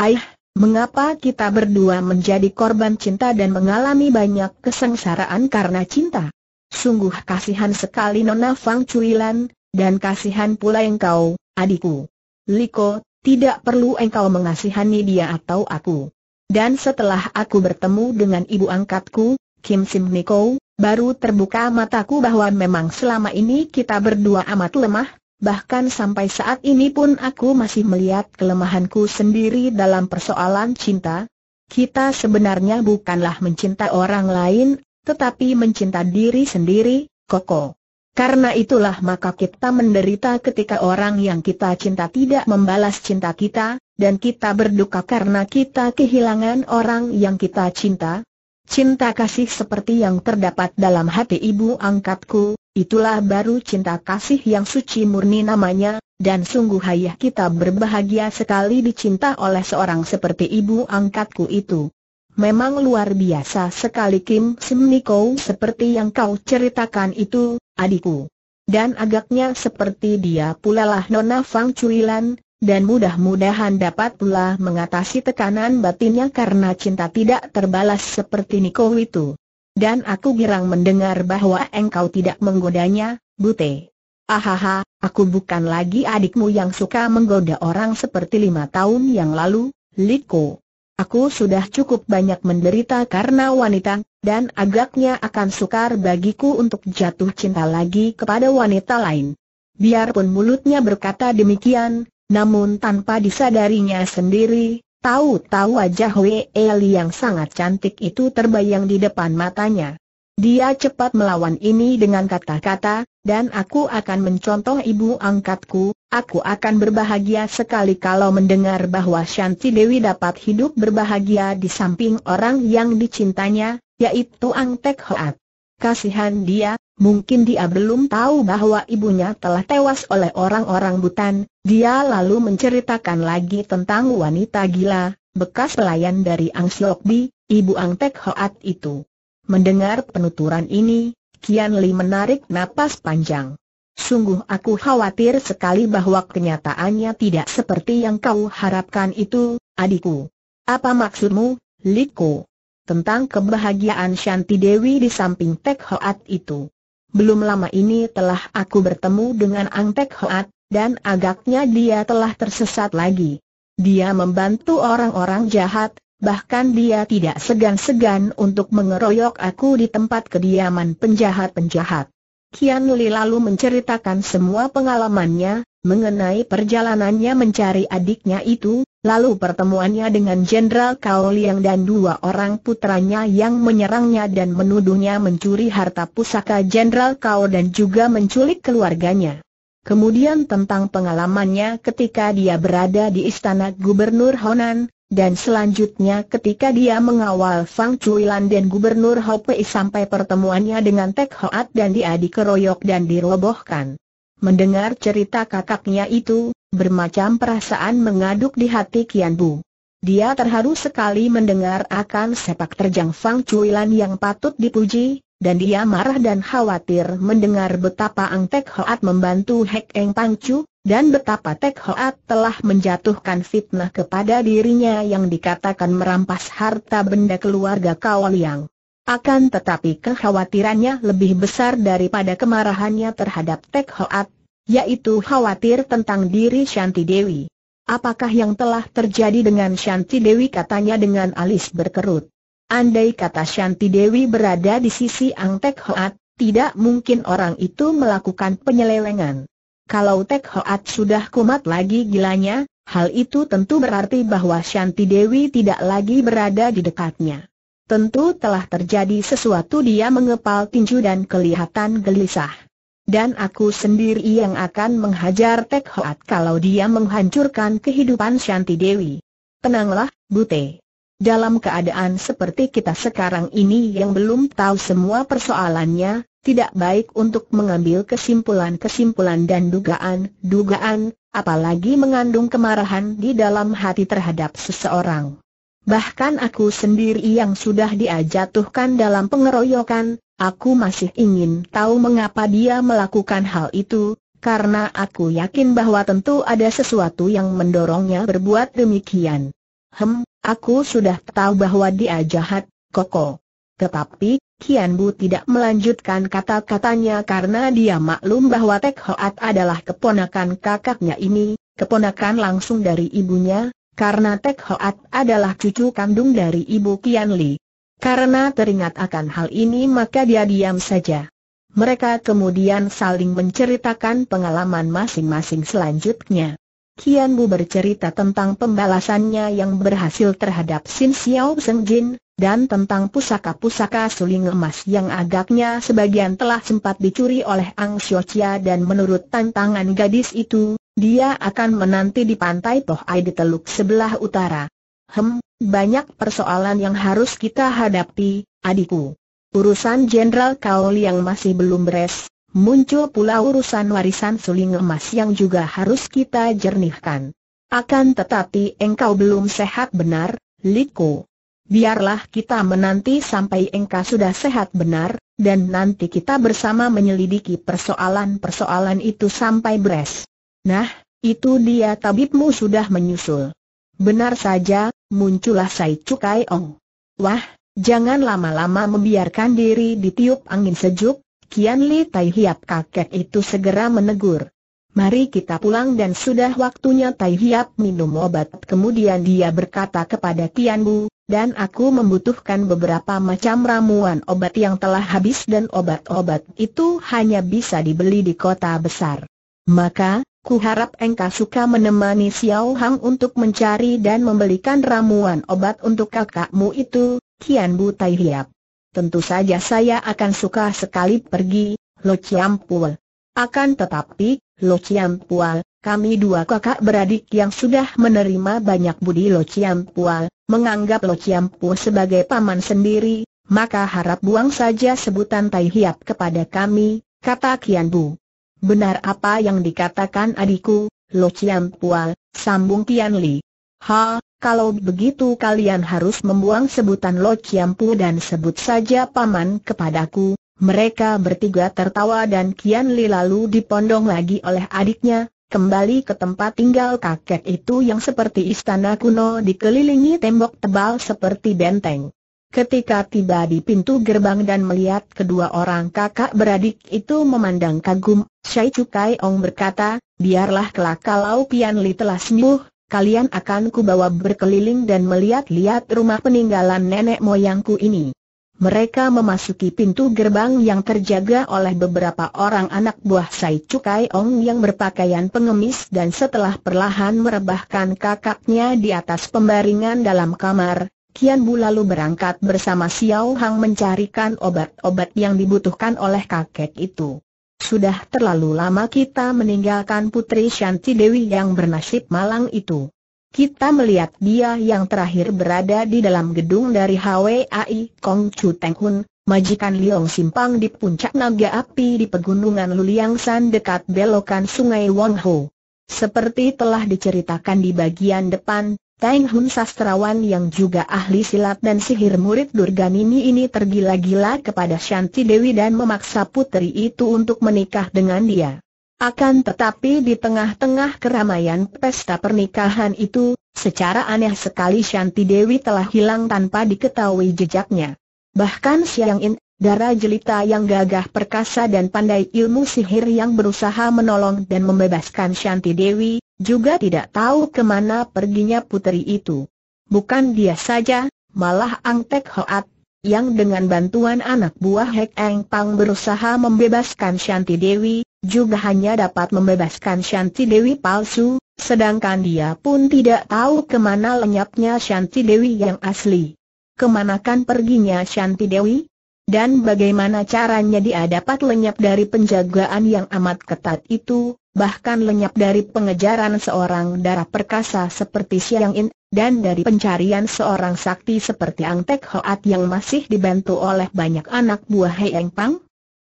Ayah, mengapa kita berdua menjadi korban cinta dan mengalami banyak kesengsaraan karena cinta? Sungguh kasihan sekali Nona Fang Cuilan, dan kasihan pula engkau, adikku. Liko, tidak perlu engkau mengasihani dia atau aku. Dan setelah aku bertemu dengan ibu angkatku, Kim Sim Niko, baru terbuka mataku bahwa memang selama ini kita berdua amat lemah, bahkan sampai saat ini pun aku masih melihat kelemahanku sendiri dalam persoalan cinta. Kita sebenarnya bukanlah mencinta orang lain, tetapi mencinta diri sendiri, Koko. Karena itulah maka kita menderita ketika orang yang kita cinta tidak membalas cinta kita, dan kita berduka karena kita kehilangan orang yang kita cinta. Cinta kasih seperti yang terdapat dalam hati ibu angkatku, itulah baru cinta kasih yang suci murni namanya, dan sungguh ayah kita berbahagia sekali dicinta oleh seorang seperti ibu angkatku itu. Memang luar biasa sekali Kim Sim Niko seperti yang kau ceritakan itu, adikku. Dan agaknya seperti dia pula lah Nona Fang Cuilan, dan mudah-mudahan dapat pula mengatasi tekanan batinnya karena cinta tidak terbalas seperti Niko itu. Dan aku girang mendengar bahwa engkau tidak menggodanya, Bute. Ahaha, aku bukan lagi adikmu yang suka menggoda orang seperti lima tahun yang lalu, Liko. Aku sudah cukup banyak menderita karena wanita, dan agaknya akan sukar bagiku untuk jatuh cinta lagi kepada wanita lain. Biarpun mulutnya berkata demikian, namun tanpa disadarinya sendiri, tahu-tahu wajah Wei Eli yang sangat cantik itu terbayang di depan matanya. Dia cepat melawan ini dengan kata-kata, dan aku akan mencontoh ibu angkatku, Aku akan berbahagia sekali kalau mendengar bahwa Shanti Dewi dapat hidup berbahagia di samping orang yang dicintanya, yaitu Ang Tek Hoat. Kasihan dia, mungkin dia belum tahu bahwa ibunya telah tewas oleh orang-orang Butan. Dia lalu menceritakan lagi tentang wanita gila, bekas pelayan dari Ang Siok Bi, ibu Ang Tek Hoat itu. Mendengar penuturan ini, Kian Li menarik napas panjang. Sungguh aku khawatir sekali bahwa kenyataannya tidak seperti yang kau harapkan itu, adikku. Apa maksudmu, Liko? Tentang kebahagiaan Shanti Dewi di samping Tek Hoat itu. Belum lama ini telah aku bertemu dengan Ang Tek Hoat, dan agaknya dia telah tersesat lagi. Dia membantu orang-orang jahat, bahkan dia tidak segan-segan untuk mengeroyok aku di tempat kediaman penjahat-penjahat. Kian Li lalu menceritakan semua pengalamannya, mengenai perjalanannya mencari adiknya itu, lalu pertemuannya dengan Jenderal Kao Liang dan dua orang putranya yang menyerangnya dan menuduhnya mencuri harta pusaka Jenderal Kao dan juga menculik keluarganya. Kemudian tentang pengalamannya ketika dia berada di istana Gubernur Honan, dan selanjutnya ketika dia mengawal Fang Chuilan dan Gubernur Hopei sampai pertemuannya dengan Tek Hoat dan dia dikeroyok dan dirobohkan. Mendengar cerita kakaknya itu, bermacam perasaan mengaduk di hati Kian Bu. Dia terharu sekali mendengar akan sepak terjang Fang Chuilan yang patut dipuji, dan dia marah dan khawatir mendengar betapa Ang Tek Hoat membantu Hek Eng Pangcu, dan betapa Tek Hoat telah menjatuhkan fitnah kepada dirinya yang dikatakan merampas harta benda keluarga Liang. Akan tetapi kekhawatirannya lebih besar daripada kemarahannya terhadap Tek Hoat, yaitu khawatir tentang diri Shanti Dewi. Apakah yang telah terjadi dengan Shanti Dewi katanya dengan alis berkerut. Andai kata Shanti Dewi berada di sisi Ang Tek Hoat, tidak mungkin orang itu melakukan penyelewengan. Kalau Tek Hoat sudah kumat lagi gilanya, hal itu tentu berarti bahwa Shanti Dewi tidak lagi berada di dekatnya. Tentu telah terjadi sesuatu dia mengepal tinju dan kelihatan gelisah. Dan aku sendiri yang akan menghajar Tek Hoat kalau dia menghancurkan kehidupan Shanti Dewi. Tenanglah, Bute. Dalam keadaan seperti kita sekarang ini yang belum tahu semua persoalannya, tidak baik untuk mengambil kesimpulan-kesimpulan dan dugaan-dugaan, apalagi mengandung kemarahan di dalam hati terhadap seseorang. Bahkan aku sendiri yang sudah dia jatuhkan dalam pengeroyokan, aku masih ingin tahu mengapa dia melakukan hal itu, karena aku yakin bahwa tentu ada sesuatu yang mendorongnya berbuat demikian. Hem, aku sudah tahu bahwa dia jahat, Koko. Tetapi, Kian Bu tidak melanjutkan kata-katanya karena dia maklum bahwa Tek Hoat adalah keponakan kakaknya ini, keponakan langsung dari ibunya, karena Tek Hoat adalah cucu kandung dari ibu Kian Li. Karena teringat akan hal ini maka dia diam saja. Mereka kemudian saling menceritakan pengalaman masing-masing selanjutnya. Kian Bu bercerita tentang pembalasannya yang berhasil terhadap Sin Xiao Seng Jin, dan tentang pusaka-pusaka suling emas yang agaknya sebagian telah sempat dicuri oleh Ang Xioccia dan menurut tantangan gadis itu, dia akan menanti di pantai Toh Ai di teluk sebelah utara. Hem, banyak persoalan yang harus kita hadapi, adikku. Urusan Jenderal Kaol yang masih belum beres, muncul pula urusan warisan suling emas yang juga harus kita jernihkan. Akan tetapi engkau belum sehat benar, Liko. Biarlah kita menanti sampai engkau sudah sehat benar, dan nanti kita bersama menyelidiki persoalan-persoalan itu sampai beres. Nah, itu dia tabibmu sudah menyusul. Benar saja, muncullah Sai Cukai Ong. Wah, jangan lama-lama membiarkan diri ditiup angin sejuk, Kian Li Tai Hiap kakek itu segera menegur. Mari kita pulang dan sudah waktunya Tai Hiap minum obat. Kemudian dia berkata kepada Kian Bu, dan aku membutuhkan beberapa macam ramuan obat yang telah habis dan obat-obat itu hanya bisa dibeli di kota besar. Maka, ku harap engkau suka menemani Xiao Hang untuk mencari dan membelikan ramuan obat untuk kakakmu itu, Kian Bu Tai Hiap. Tentu saja saya akan suka sekali pergi, Lo Chiam Pul. Akan tetapi, Lo Chiam Pul, kami dua kakak beradik yang sudah menerima banyak budi Lo Chiam Pul, menganggap Lo Chiampu sebagai paman sendiri, maka harap buang saja sebutan Tai Hiap kepada kami, kata Kian Bu. Benar apa yang dikatakan adikku, Lo Chiampu, sambung Kian Li. Ha, kalau begitu kalian harus membuang sebutan Lo Chiampu dan sebut saja paman kepadaku, Mereka bertiga tertawa dan Kian Li lalu dipondong lagi oleh adiknya, kembali ke tempat tinggal kakek itu yang seperti istana kuno dikelilingi tembok tebal seperti benteng. Ketika tiba di pintu gerbang dan melihat kedua orang kakak beradik itu memandang kagum, Syai Cukai Ong berkata, biarlah kelak kalau Kian Li telah sembuh, kalian akan kubawa berkeliling dan melihat-lihat rumah peninggalan nenek moyangku ini. Mereka memasuki pintu gerbang yang terjaga oleh beberapa orang anak buah Sai Cukai Ong yang berpakaian pengemis dan setelah perlahan merebahkan kakaknya di atas pembaringan dalam kamar, Kian Bu lalu berangkat bersama Xiao Hang mencarikan obat-obat yang dibutuhkan oleh kakek itu. Sudah terlalu lama kita meninggalkan Putri Shanti Dewi yang bernasib malang itu. Kita melihat dia yang terakhir berada di dalam gedung dari HWAI Kong Chu Teng Hun, majikan Liong Simpang di puncak naga api di pegunungan Luliang San dekat belokan sungai Wang Ho. Seperti telah diceritakan di bagian depan, Teng Hun sastrawan yang juga ahli silat dan sihir murid Durganini ini tergila-gila kepada Shanti Dewi dan memaksa putri itu untuk menikah dengan dia. Akan tetapi di tengah-tengah keramaian pesta pernikahan itu, secara aneh sekali Shanti Dewi telah hilang tanpa diketahui jejaknya. Bahkan Siang In, darah jelita yang gagah perkasa dan pandai ilmu sihir yang berusaha menolong dan membebaskan Shanti Dewi, juga tidak tahu ke mana perginya putri itu. Bukan dia saja, malah Angtek Hoat, yang dengan bantuan anak buah Hek Eng Pang berusaha membebaskan Shanti Dewi, juga hanya dapat membebaskan Shanti Dewi palsu, sedangkan dia pun tidak tahu ke mana lenyapnya Shanti Dewi yang asli. Kemanakan perginya Shanti Dewi? Dan bagaimana caranya dia dapat lenyap dari penjagaan yang amat ketat itu, bahkan lenyap dari pengejaran seorang darah perkasa seperti Siang In, dan dari pencarian seorang sakti seperti Ang Tek Hoat yang masih dibantu oleh banyak anak buah Hei Eng Pang?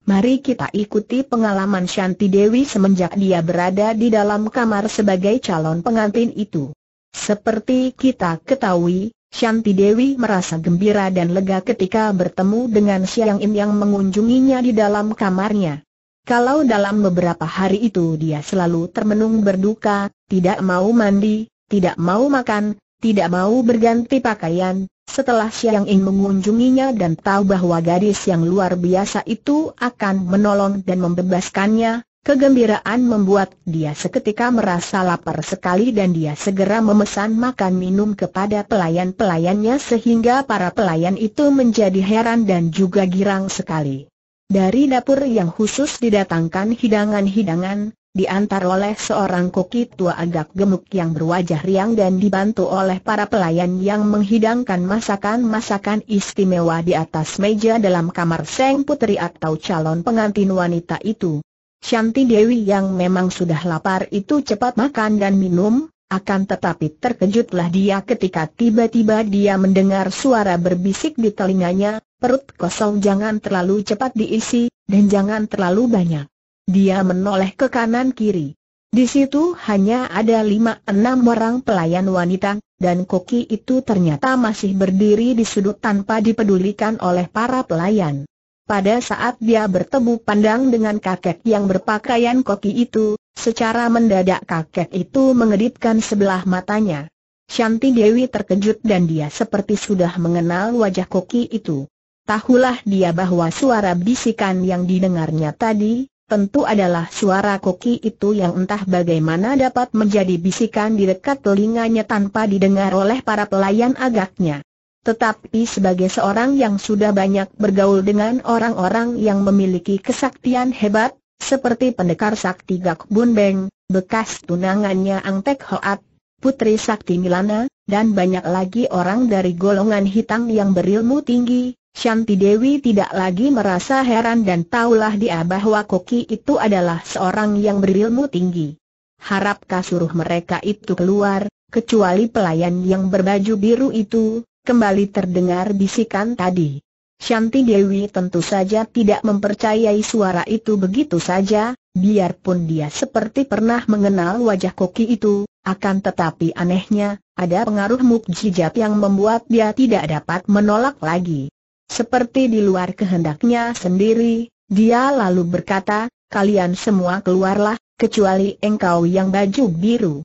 Mari kita ikuti pengalaman Shanti Dewi semenjak dia berada di dalam kamar sebagai calon pengantin itu. Seperti kita ketahui, Shanti Dewi merasa gembira dan lega ketika bertemu dengan Siang In yang mengunjunginya di dalam kamarnya. Kalau dalam beberapa hari itu dia selalu termenung berduka, tidak mau mandi, tidak mau makan, tidak mau berganti pakaian, setelah Siang Ing mengunjunginya dan tahu bahwa gadis yang luar biasa itu akan menolong dan membebaskannya, kegembiraan membuat dia seketika merasa lapar sekali dan dia segera memesan makan minum kepada pelayan-pelayannya sehingga para pelayan itu menjadi heran dan juga girang sekali. Dari dapur yang khusus didatangkan hidangan-hidangan, diantar oleh seorang koki tua agak gemuk yang berwajah riang dan dibantu oleh para pelayan yang menghidangkan masakan-masakan istimewa di atas meja dalam kamar Seng Putri atau calon pengantin wanita itu. Shanti Dewi yang memang sudah lapar itu cepat makan dan minum, akan tetapi terkejutlah dia ketika tiba-tiba dia mendengar suara berbisik di telinganya, perut kosong jangan terlalu cepat diisi, dan jangan terlalu banyak. Dia menoleh ke kanan kiri. Di situ hanya ada lima enam orang pelayan wanita, dan koki itu ternyata masih berdiri di sudut tanpa dipedulikan oleh para pelayan. Pada saat dia bertemu pandang dengan kakek yang berpakaian koki itu, secara mendadak kakek itu mengedipkan sebelah matanya. Shanti Dewi terkejut dan dia seperti sudah mengenal wajah koki itu. Tahulah dia bahwa suara bisikan yang didengarnya tadi, tentu adalah suara koki itu yang entah bagaimana dapat menjadi bisikan di dekat telinganya tanpa didengar oleh para pelayan agaknya. Tetapi sebagai seorang yang sudah banyak bergaul dengan orang-orang yang memiliki kesaktian hebat, seperti pendekar sakti Gak Bun Beng, bekas tunangannya Ang Tek Hoat, Putri Sakti Milana, dan banyak lagi orang dari golongan hitam yang berilmu tinggi, Shanti Dewi tidak lagi merasa heran dan taulah dia bahwa Koki itu adalah seorang yang berilmu tinggi. Harapkah suruh mereka itu keluar, kecuali pelayan yang berbaju biru itu, kembali terdengar bisikan tadi. Shanti Dewi tentu saja tidak mempercayai suara itu begitu saja, biarpun dia seperti pernah mengenal wajah Koki itu, akan tetapi anehnya, ada pengaruh mukjizat yang membuat dia tidak dapat menolak lagi. seperti di luar kehendaknya sendiri, dia lalu berkata, kalian semua keluarlah, kecuali engkau yang baju biru.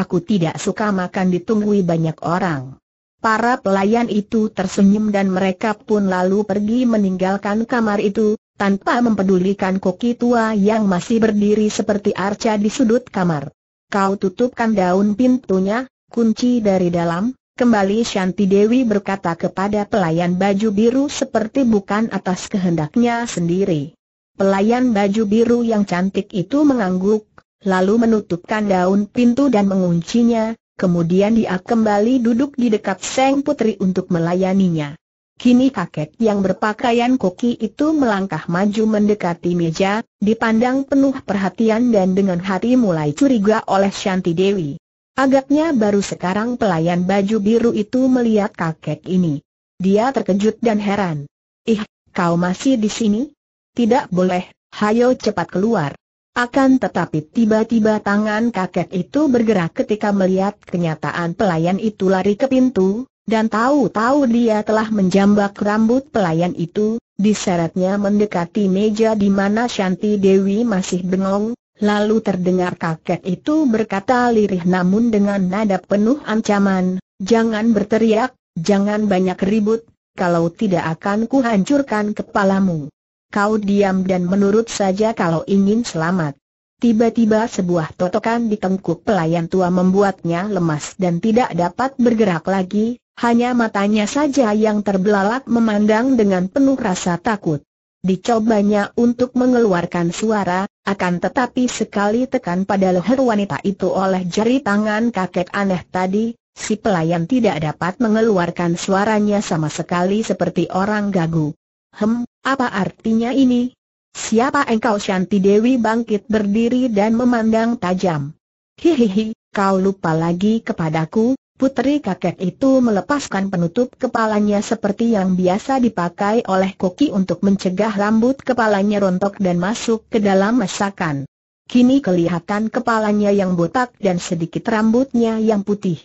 Aku tidak suka makan ditunggui banyak orang. Para pelayan itu tersenyum dan mereka pun lalu pergi meninggalkan kamar itu, tanpa mempedulikan koki tua yang masih berdiri seperti arca di sudut kamar. Kau tutupkan daun pintunya, kunci dari dalam, kembali Shanti Dewi berkata kepada pelayan baju biru seperti bukan atas kehendaknya sendiri. Pelayan baju biru yang cantik itu mengangguk, lalu menutupkan daun pintu dan menguncinya, kemudian dia kembali duduk di dekat Seng Putri untuk melayaninya. Kini kakek yang berpakaian koki itu melangkah maju mendekati meja, dipandang penuh perhatian dan dengan hati mulai curiga oleh Shanti Dewi. Agaknya baru sekarang pelayan baju biru itu melihat kakek ini. Dia terkejut dan heran. Ih, kau masih di sini? Tidak boleh, hayo cepat keluar. Akan tetapi tiba-tiba tangan kakek itu bergerak ketika melihat kenyataan pelayan itu lari ke pintu, dan tahu-tahu dia telah menjambak rambut pelayan itu, diseretnya mendekati meja di mana Shanti Dewi masih bengong, lalu terdengar kakek itu berkata lirih namun dengan nada penuh ancaman, jangan berteriak, jangan banyak ribut, kalau tidak akan kuhancurkan kepalamu kau diam dan menurut saja kalau ingin selamat. Tiba-tiba sebuah totokan di tengkuk pelayan tua membuatnya lemas dan tidak dapat bergerak lagi, hanya matanya saja yang terbelalak memandang dengan penuh rasa takut. Dicobanya untuk mengeluarkan suara, akan tetapi sekali tekan pada leher wanita itu oleh jari tangan kakek aneh tadi, si pelayan tidak dapat mengeluarkan suaranya sama sekali seperti orang gagu. Hem, apa artinya ini? Siapa engkau Shanti Dewi bangkit berdiri dan memandang tajam. Hihihi, kau lupa lagi kepadaku, putri kakek itu melepaskan penutup kepalanya seperti yang biasa dipakai oleh koki untuk mencegah rambut kepalanya rontok dan masuk ke dalam masakan. Kini kelihatan kepalanya yang botak dan sedikit rambutnya yang putih.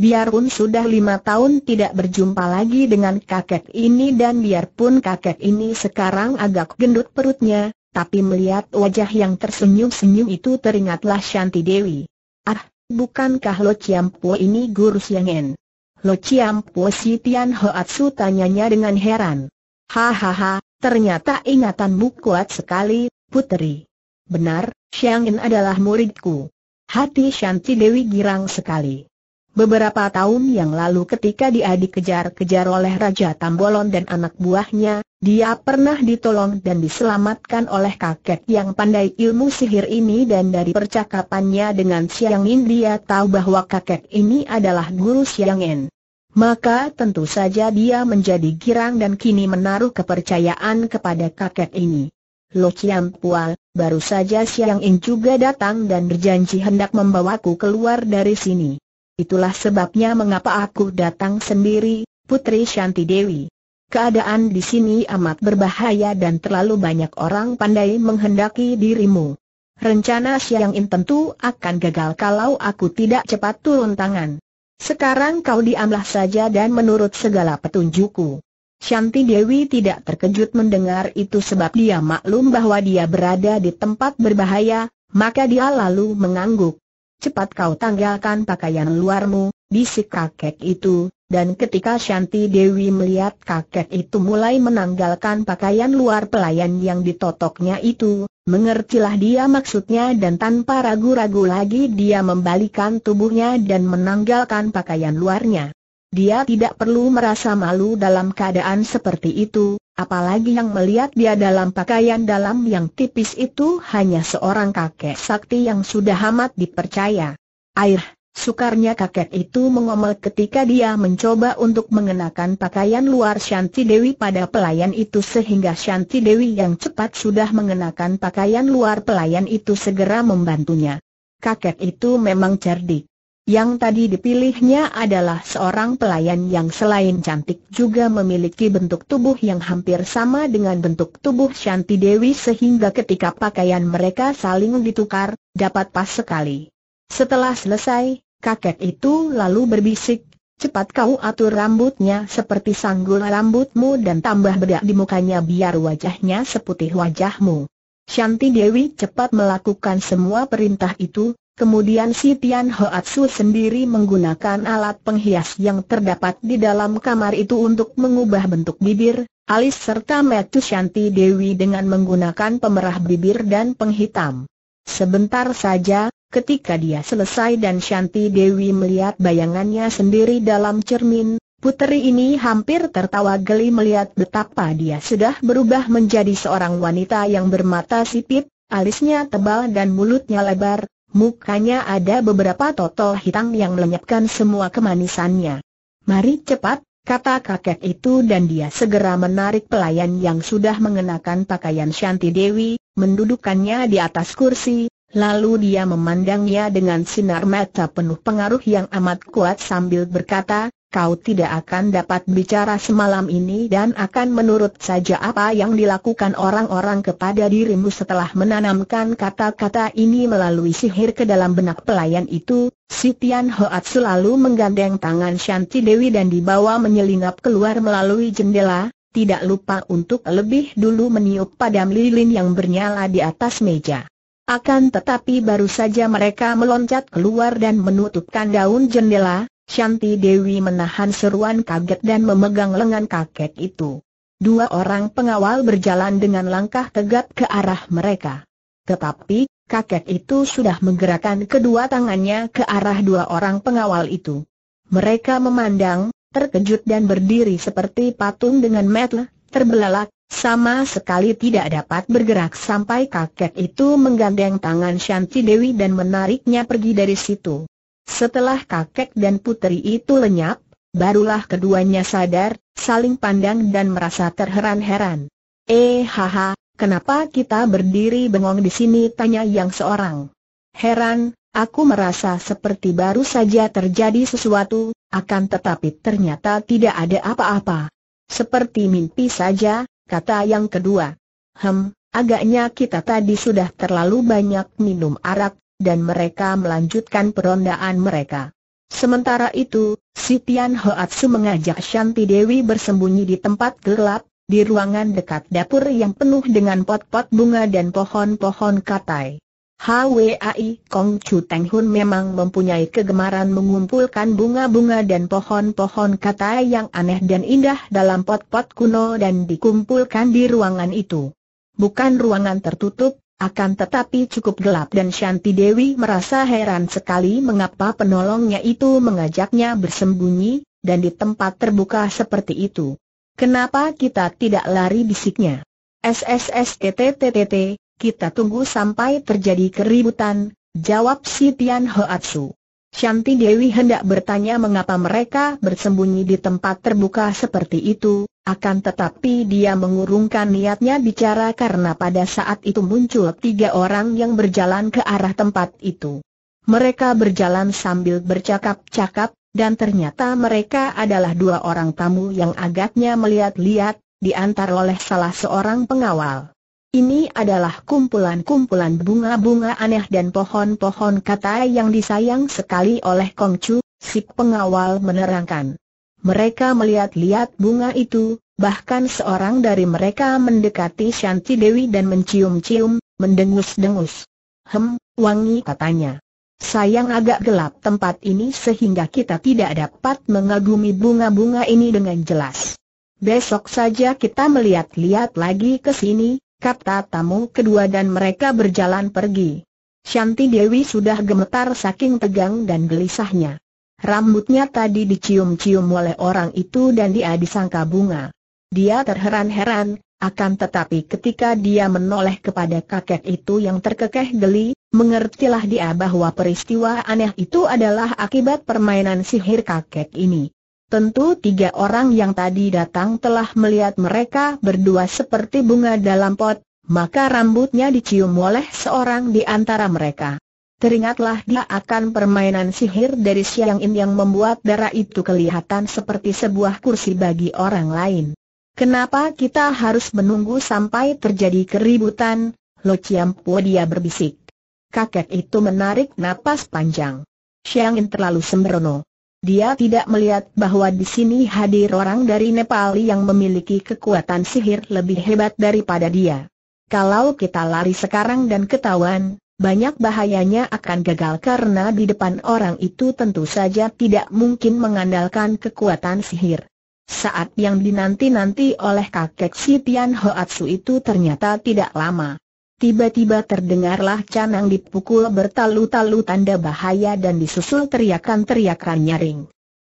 Biarpun sudah lima tahun tidak berjumpa lagi dengan kakek ini dan biarpun kakek ini sekarang agak gendut perutnya, tapi melihat wajah yang tersenyum-senyum itu teringatlah Shanti Dewi. Ah, bukankah Lo Chiampo ini guru Siangen? Lo Chiampo si Tian Hoatsu tanyanya dengan heran. Hahaha, ternyata ingatanmu kuat sekali, putri. Benar, Xiangin adalah muridku. Hati Shanti Dewi girang sekali. Beberapa tahun yang lalu ketika dia dikejar-kejar oleh Raja Tambolon dan anak buahnya, dia pernah ditolong dan diselamatkan oleh kakek yang pandai ilmu sihir ini dan dari percakapannya dengan Siang In dia tahu bahwa kakek ini adalah guru Siang In. Maka tentu saja dia menjadi girang dan kini menaruh kepercayaan kepada kakek ini. Lo Chiam Pual, baru saja Siang In juga datang dan berjanji hendak membawaku keluar dari sini. Itulah sebabnya mengapa aku datang sendiri, Putri Shanti Dewi. Keadaan di sini amat berbahaya dan terlalu banyak orang pandai menghendaki dirimu. Rencana Siang In tentu akan gagal kalau aku tidak cepat turun tangan. Sekarang kau diamlah saja dan menurut segala petunjukku. Shanti Dewi tidak terkejut mendengar itu sebab dia maklum bahwa dia berada di tempat berbahaya, maka dia lalu mengangguk cepat kau tanggalkan pakaian luarmu, bisik kakek itu, dan ketika Shanti Dewi melihat kakek itu mulai menanggalkan pakaian luar pelayan yang ditotoknya itu, mengertilah dia maksudnya dan tanpa ragu-ragu lagi dia membalikan tubuhnya dan menanggalkan pakaian luarnya. Dia tidak perlu merasa malu dalam keadaan seperti itu, apalagi yang melihat dia dalam pakaian dalam yang tipis itu hanya seorang kakek sakti yang sudah amat dipercaya. Air, sukarnya kakek itu mengomel ketika dia mencoba untuk mengenakan pakaian luar Shanti Dewi pada pelayan itu sehingga Shanti Dewi yang cepat sudah mengenakan pakaian luar pelayan itu segera membantunya. Kakek itu memang cerdik. Yang tadi dipilihnya adalah seorang pelayan yang selain cantik juga memiliki bentuk tubuh yang hampir sama dengan bentuk tubuh Shanti Dewi sehingga ketika pakaian mereka saling ditukar, dapat pas sekali. Setelah selesai, kakek itu lalu berbisik, cepat kau atur rambutnya seperti sanggul rambutmu dan tambah bedak di mukanya biar wajahnya seputih wajahmu. Shanti Dewi cepat melakukan semua perintah itu, kemudian si Tian Hoatsu sendiri menggunakan alat penghias yang terdapat di dalam kamar itu untuk mengubah bentuk bibir, alis serta metu Shanti Dewi dengan menggunakan pemerah bibir dan penghitam. Sebentar saja, Ketika dia selesai dan Shanti Dewi melihat bayangannya sendiri dalam cermin, puteri ini hampir tertawa geli melihat betapa dia sudah berubah menjadi seorang wanita yang bermata sipit, alisnya tebal dan mulutnya lebar, mukanya ada beberapa totol hitam yang melenyapkan semua kemanisannya. Mari cepat, kata kakek itu dan dia segera menarik pelayan yang sudah mengenakan pakaian Shanti Dewi, mendudukannya di atas kursi, Lalu dia memandangnya dengan sinar mata penuh pengaruh yang amat kuat sambil berkata, kau tidak akan dapat bicara semalam ini dan akan menurut saja apa yang dilakukan orang-orang kepada dirimu setelah menanamkan kata-kata ini melalui sihir ke dalam benak pelayan itu. Sitian Hoat selalu menggandeng tangan Shanti Dewi dan dibawa menyelinap keluar melalui jendela, tidak lupa untuk lebih dulu meniup padam lilin yang bernyala di atas meja. Akan tetapi baru saja mereka meloncat keluar dan menutupkan daun jendela, Shanti Dewi menahan seruan kaget dan memegang lengan kakek itu. Dua orang pengawal berjalan dengan langkah tegap ke arah mereka. Tetapi, kakek itu sudah menggerakkan kedua tangannya ke arah dua orang pengawal itu. Mereka memandang, terkejut dan berdiri seperti patung dengan metle, terbelalak, sama sekali tidak dapat bergerak sampai kakek itu menggandeng tangan Shanti Dewi dan menariknya pergi dari situ. Setelah kakek dan putri itu lenyap, barulah keduanya sadar, saling pandang dan merasa terheran-heran. Eh haha, kenapa kita berdiri bengong di sini tanya yang seorang. Heran, aku merasa seperti baru saja terjadi sesuatu, akan tetapi ternyata tidak ada apa-apa. Seperti mimpi saja, kata yang kedua. Hem, agaknya kita tadi sudah terlalu banyak minum arak, dan mereka melanjutkan perondaan mereka. Sementara itu, Sitian Hoatsu mengajak Shanti Dewi bersembunyi di tempat gelap, di ruangan dekat dapur yang penuh dengan pot-pot bunga dan pohon-pohon katai. HWAI Kong Chu Teng Hun memang mempunyai kegemaran mengumpulkan bunga-bunga dan pohon-pohon kata yang aneh dan indah dalam pot-pot kuno dan dikumpulkan di ruangan itu. Bukan ruangan tertutup, akan tetapi cukup gelap dan Shanti Dewi merasa heran sekali mengapa penolongnya itu mengajaknya bersembunyi, dan di tempat terbuka seperti itu. Kenapa kita tidak lari bisiknya? SSSTTTT, kita tunggu sampai terjadi keributan, jawab si Tian Hoatsu. Shanti Dewi hendak bertanya mengapa mereka bersembunyi di tempat terbuka seperti itu, akan tetapi dia mengurungkan niatnya bicara karena pada saat itu muncul tiga orang yang berjalan ke arah tempat itu. Mereka berjalan sambil bercakap-cakap, dan ternyata mereka adalah dua orang tamu yang agaknya melihat-lihat, diantar oleh salah seorang pengawal. Ini adalah kumpulan-kumpulan bunga-bunga aneh dan pohon-pohon kata yang disayang sekali oleh Kongcu, si pengawal menerangkan. Mereka melihat-lihat bunga itu, bahkan seorang dari mereka mendekati Shanti Dewi dan mencium-cium, mendengus-dengus. Hem, wangi katanya. Sayang agak gelap tempat ini sehingga kita tidak dapat mengagumi bunga-bunga ini dengan jelas. Besok saja kita melihat-lihat lagi ke sini, kata tamu kedua dan mereka berjalan pergi. Shanti Dewi sudah gemetar saking tegang dan gelisahnya. Rambutnya tadi dicium-cium oleh orang itu dan dia disangka bunga. Dia terheran-heran, akan tetapi ketika dia menoleh kepada kakek itu yang terkekeh geli, mengertilah dia bahwa peristiwa aneh itu adalah akibat permainan sihir kakek ini. Tentu tiga orang yang tadi datang telah melihat mereka berdua seperti bunga dalam pot, maka rambutnya dicium oleh seorang di antara mereka. Teringatlah dia akan permainan sihir dari Siang In yang membuat darah itu kelihatan seperti sebuah kursi bagi orang lain. Kenapa kita harus menunggu sampai terjadi keributan? Lo Ciampu dia berbisik. Kakek itu menarik napas panjang. Siang In terlalu sembrono. dia tidak melihat bahwa di sini hadir orang dari Nepal yang memiliki kekuatan sihir lebih hebat daripada dia. Kalau kita lari sekarang dan ketahuan, banyak bahayanya akan gagal karena di depan orang itu tentu saja tidak mungkin mengandalkan kekuatan sihir. Saat yang dinanti-nanti oleh kakek si Tian Hoatsu itu ternyata tidak lama. Tiba-tiba terdengarlah canang dipukul bertalu-talu tanda bahaya dan disusul teriakan-teriakan nyaring.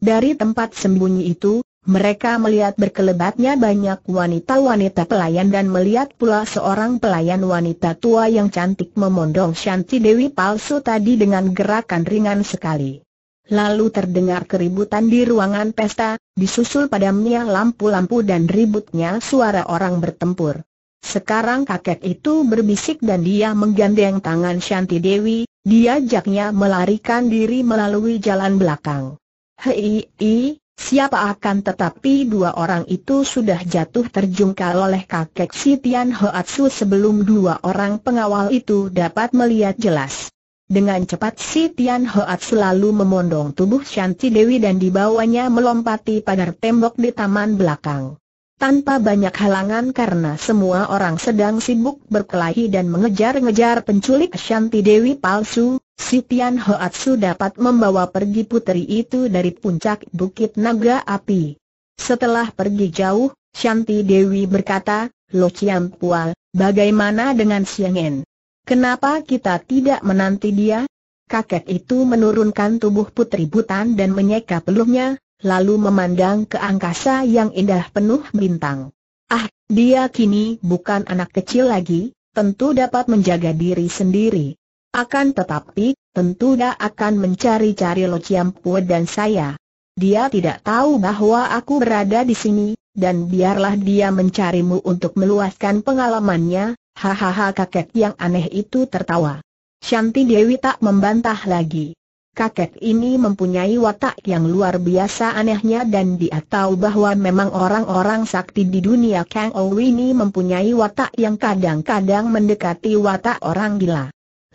Dari tempat sembunyi itu, mereka melihat berkelebatnya banyak wanita-wanita pelayan dan melihat pula seorang pelayan wanita tua yang cantik memondong Shanti Dewi palsu tadi dengan gerakan ringan sekali. Lalu terdengar keributan di ruangan pesta, disusul padamnya lampu-lampu dan ributnya suara orang bertempur. Sekarang kakek itu berbisik dan dia menggandeng tangan Shanti Dewi, diajaknya melarikan diri melalui jalan belakang. Hei, siapa akan tetapi dua orang itu sudah jatuh terjungkal oleh kakek Sitian Hoatsu sebelum dua orang pengawal itu dapat melihat jelas. Dengan cepat Sitian Hoatsu lalu memondong tubuh Shanti Dewi dan dibawanya melompati pagar tembok di taman belakang tanpa banyak halangan karena semua orang sedang sibuk berkelahi dan mengejar-ngejar penculik Shanti Dewi palsu, Sitian Hoatsu dapat membawa pergi putri itu dari puncak Bukit Naga Api. Setelah pergi jauh, Shanti Dewi berkata, Lo Chiam Pual, bagaimana dengan Siangen? Kenapa kita tidak menanti dia? Kakek itu menurunkan tubuh putri Butan dan menyeka peluhnya, lalu memandang ke angkasa yang indah penuh bintang. Ah, dia kini bukan anak kecil lagi, tentu dapat menjaga diri sendiri. Akan tetapi, tentu dia akan mencari-cari Lo Pue dan saya. Dia tidak tahu bahwa aku berada di sini, dan biarlah dia mencarimu untuk meluaskan pengalamannya, hahaha kakek yang aneh itu tertawa. Shanti Dewi tak membantah lagi kakek ini mempunyai watak yang luar biasa anehnya dan dia tahu bahwa memang orang-orang sakti di dunia Kang Ou ini mempunyai watak yang kadang-kadang mendekati watak orang gila.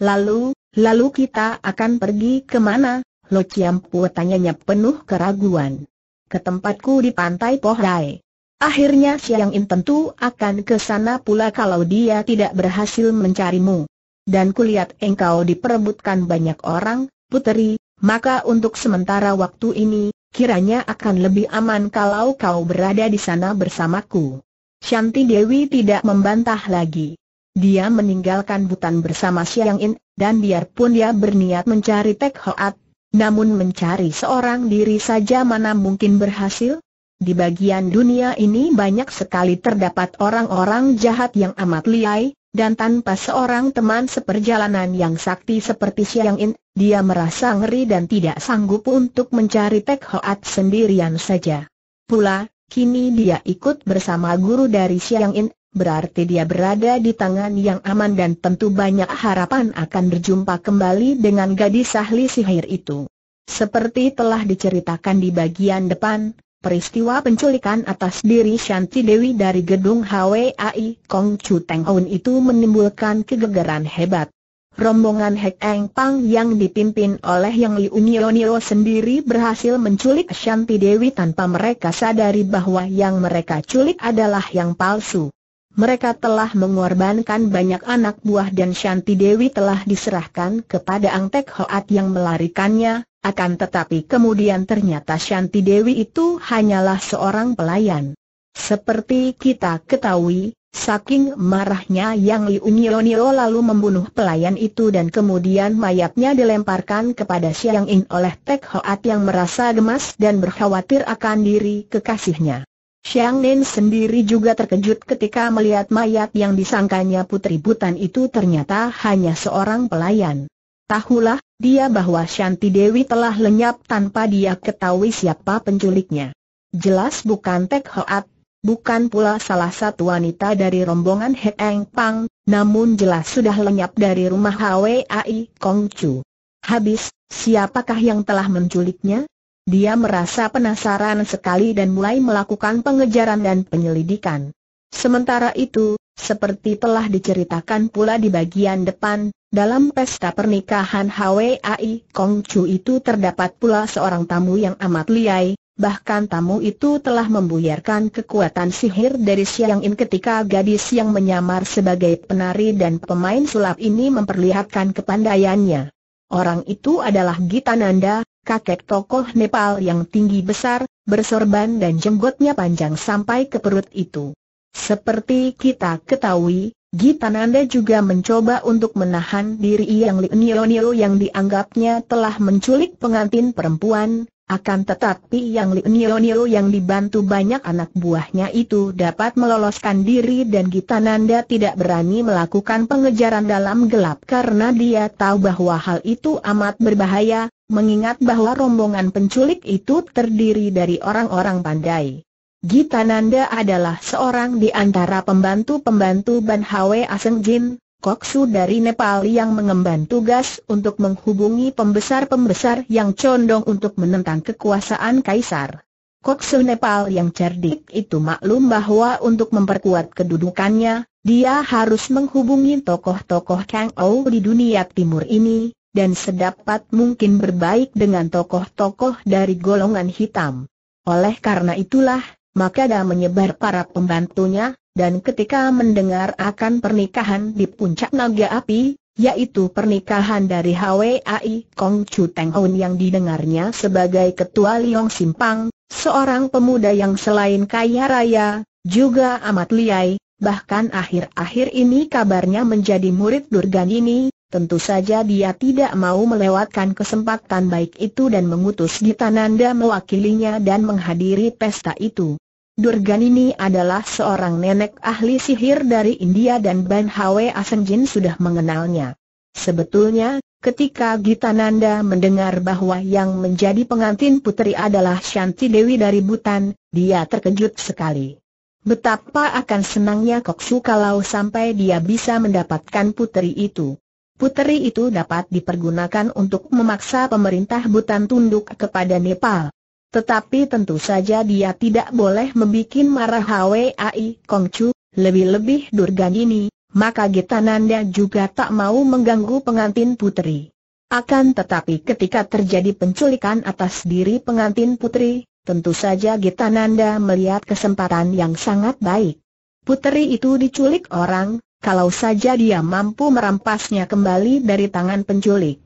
Lalu, lalu kita akan pergi ke mana? Lo Ciampu tanyanya penuh keraguan. Ke tempatku di pantai Pohdai. Akhirnya Siang In tentu akan ke sana pula kalau dia tidak berhasil mencarimu. Dan kulihat engkau diperebutkan banyak orang, puteri, maka untuk sementara waktu ini, kiranya akan lebih aman kalau kau berada di sana bersamaku. Shanti Dewi tidak membantah lagi. Dia meninggalkan Butan bersama Siang In, dan biarpun dia berniat mencari Tek Hoat, namun mencari seorang diri saja mana mungkin berhasil? Di bagian dunia ini banyak sekali terdapat orang-orang jahat yang amat liai, dan tanpa seorang teman seperjalanan yang sakti seperti Siang In, dia merasa ngeri dan tidak sanggup untuk mencari Tek Hoat sendirian saja. Pula, kini dia ikut bersama guru dari Siang In, berarti dia berada di tangan yang aman dan tentu banyak harapan akan berjumpa kembali dengan gadis ahli sihir itu. Seperti telah diceritakan di bagian depan, Peristiwa penculikan atas diri Shanti Dewi dari gedung HWAI Kong Chu Teng Hun itu menimbulkan kegegeran hebat. Rombongan Hek Eng Pang yang dipimpin oleh Yang Liu Nio sendiri berhasil menculik Shanti Dewi tanpa mereka sadari bahwa yang mereka culik adalah yang palsu. Mereka telah mengorbankan banyak anak buah dan Shanti Dewi telah diserahkan kepada Ang Tek Hoat yang melarikannya, akan tetapi kemudian ternyata Shanti Dewi itu hanyalah seorang pelayan. Seperti kita ketahui, saking marahnya Yang Liu Nio lalu membunuh pelayan itu dan kemudian mayatnya dilemparkan kepada Siang In oleh Tek Hoat yang merasa gemas dan berkhawatir akan diri kekasihnya. Xiang Nin sendiri juga terkejut ketika melihat mayat yang disangkanya putri Butan itu ternyata hanya seorang pelayan. Tahulah, dia bahwa Shanti Dewi telah lenyap tanpa dia ketahui siapa penculiknya. Jelas bukan Tek Hoat, bukan pula salah satu wanita dari rombongan Hek Eng Pang, namun jelas sudah lenyap dari rumah HWAI Kong Chu. Habis, siapakah yang telah menculiknya? Dia merasa penasaran sekali dan mulai melakukan pengejaran dan penyelidikan. Sementara itu, Seperti telah diceritakan pula di bagian depan, dalam pesta pernikahan HWAI Kong Chu itu terdapat pula seorang tamu yang amat liai, bahkan tamu itu telah membuyarkan kekuatan sihir dari Siang In ketika gadis yang menyamar sebagai penari dan pemain sulap ini memperlihatkan kepandaiannya. Orang itu adalah Gitananda, kakek tokoh Nepal yang tinggi besar, bersorban dan jenggotnya panjang sampai ke perut itu. Seperti kita ketahui, Gitananda juga mencoba untuk menahan diri Yang Li yang dianggapnya telah menculik pengantin perempuan, akan tetapi Yang Li yang dibantu banyak anak buahnya itu dapat meloloskan diri dan Gitananda tidak berani melakukan pengejaran dalam gelap karena dia tahu bahwa hal itu amat berbahaya, mengingat bahwa rombongan penculik itu terdiri dari orang-orang pandai. Gitananda adalah seorang di antara pembantu-pembantu Ban Hwe Aseng Jin, Koksu dari Nepal yang mengemban tugas untuk menghubungi pembesar-pembesar yang condong untuk menentang kekuasaan Kaisar. Koksu Nepal yang cerdik itu maklum bahwa untuk memperkuat kedudukannya, dia harus menghubungi tokoh-tokoh Kang Ou di dunia timur ini, dan sedapat mungkin berbaik dengan tokoh-tokoh dari golongan hitam. Oleh karena itulah, maka dia menyebar para pembantunya, dan ketika mendengar akan pernikahan di puncak naga api, yaitu pernikahan dari HWAI Kong Chu Teng Hun yang didengarnya sebagai ketua Liong Simpang, seorang pemuda yang selain kaya raya, juga amat liai, bahkan akhir-akhir ini kabarnya menjadi murid Durgan ini, Tentu saja dia tidak mau melewatkan kesempatan baik itu dan mengutus Gitananda mewakilinya dan menghadiri pesta itu. Durgan ini adalah seorang nenek ahli sihir dari India dan Ban Hwe Asenjin sudah mengenalnya. Sebetulnya, ketika Gitananda mendengar bahwa yang menjadi pengantin putri adalah Shanti Dewi dari Butan, dia terkejut sekali. Betapa akan senangnya Koksu kalau sampai dia bisa mendapatkan putri itu. Puteri itu dapat dipergunakan untuk memaksa pemerintah Butan tunduk kepada Nepal. Tetapi tentu saja dia tidak boleh membuat marah HWAI Kongcu, lebih-lebih Durgan ini, maka Gitananda juga tak mau mengganggu pengantin putri. Akan tetapi ketika terjadi penculikan atas diri pengantin putri, tentu saja Gitananda melihat kesempatan yang sangat baik. Putri itu diculik orang, kalau saja dia mampu merampasnya kembali dari tangan penculik.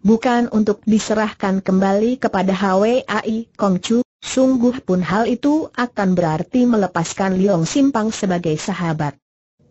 Bukan untuk diserahkan kembali kepada HWAI Kongcu, sungguh pun hal itu akan berarti melepaskan Liong Simpang sebagai sahabat.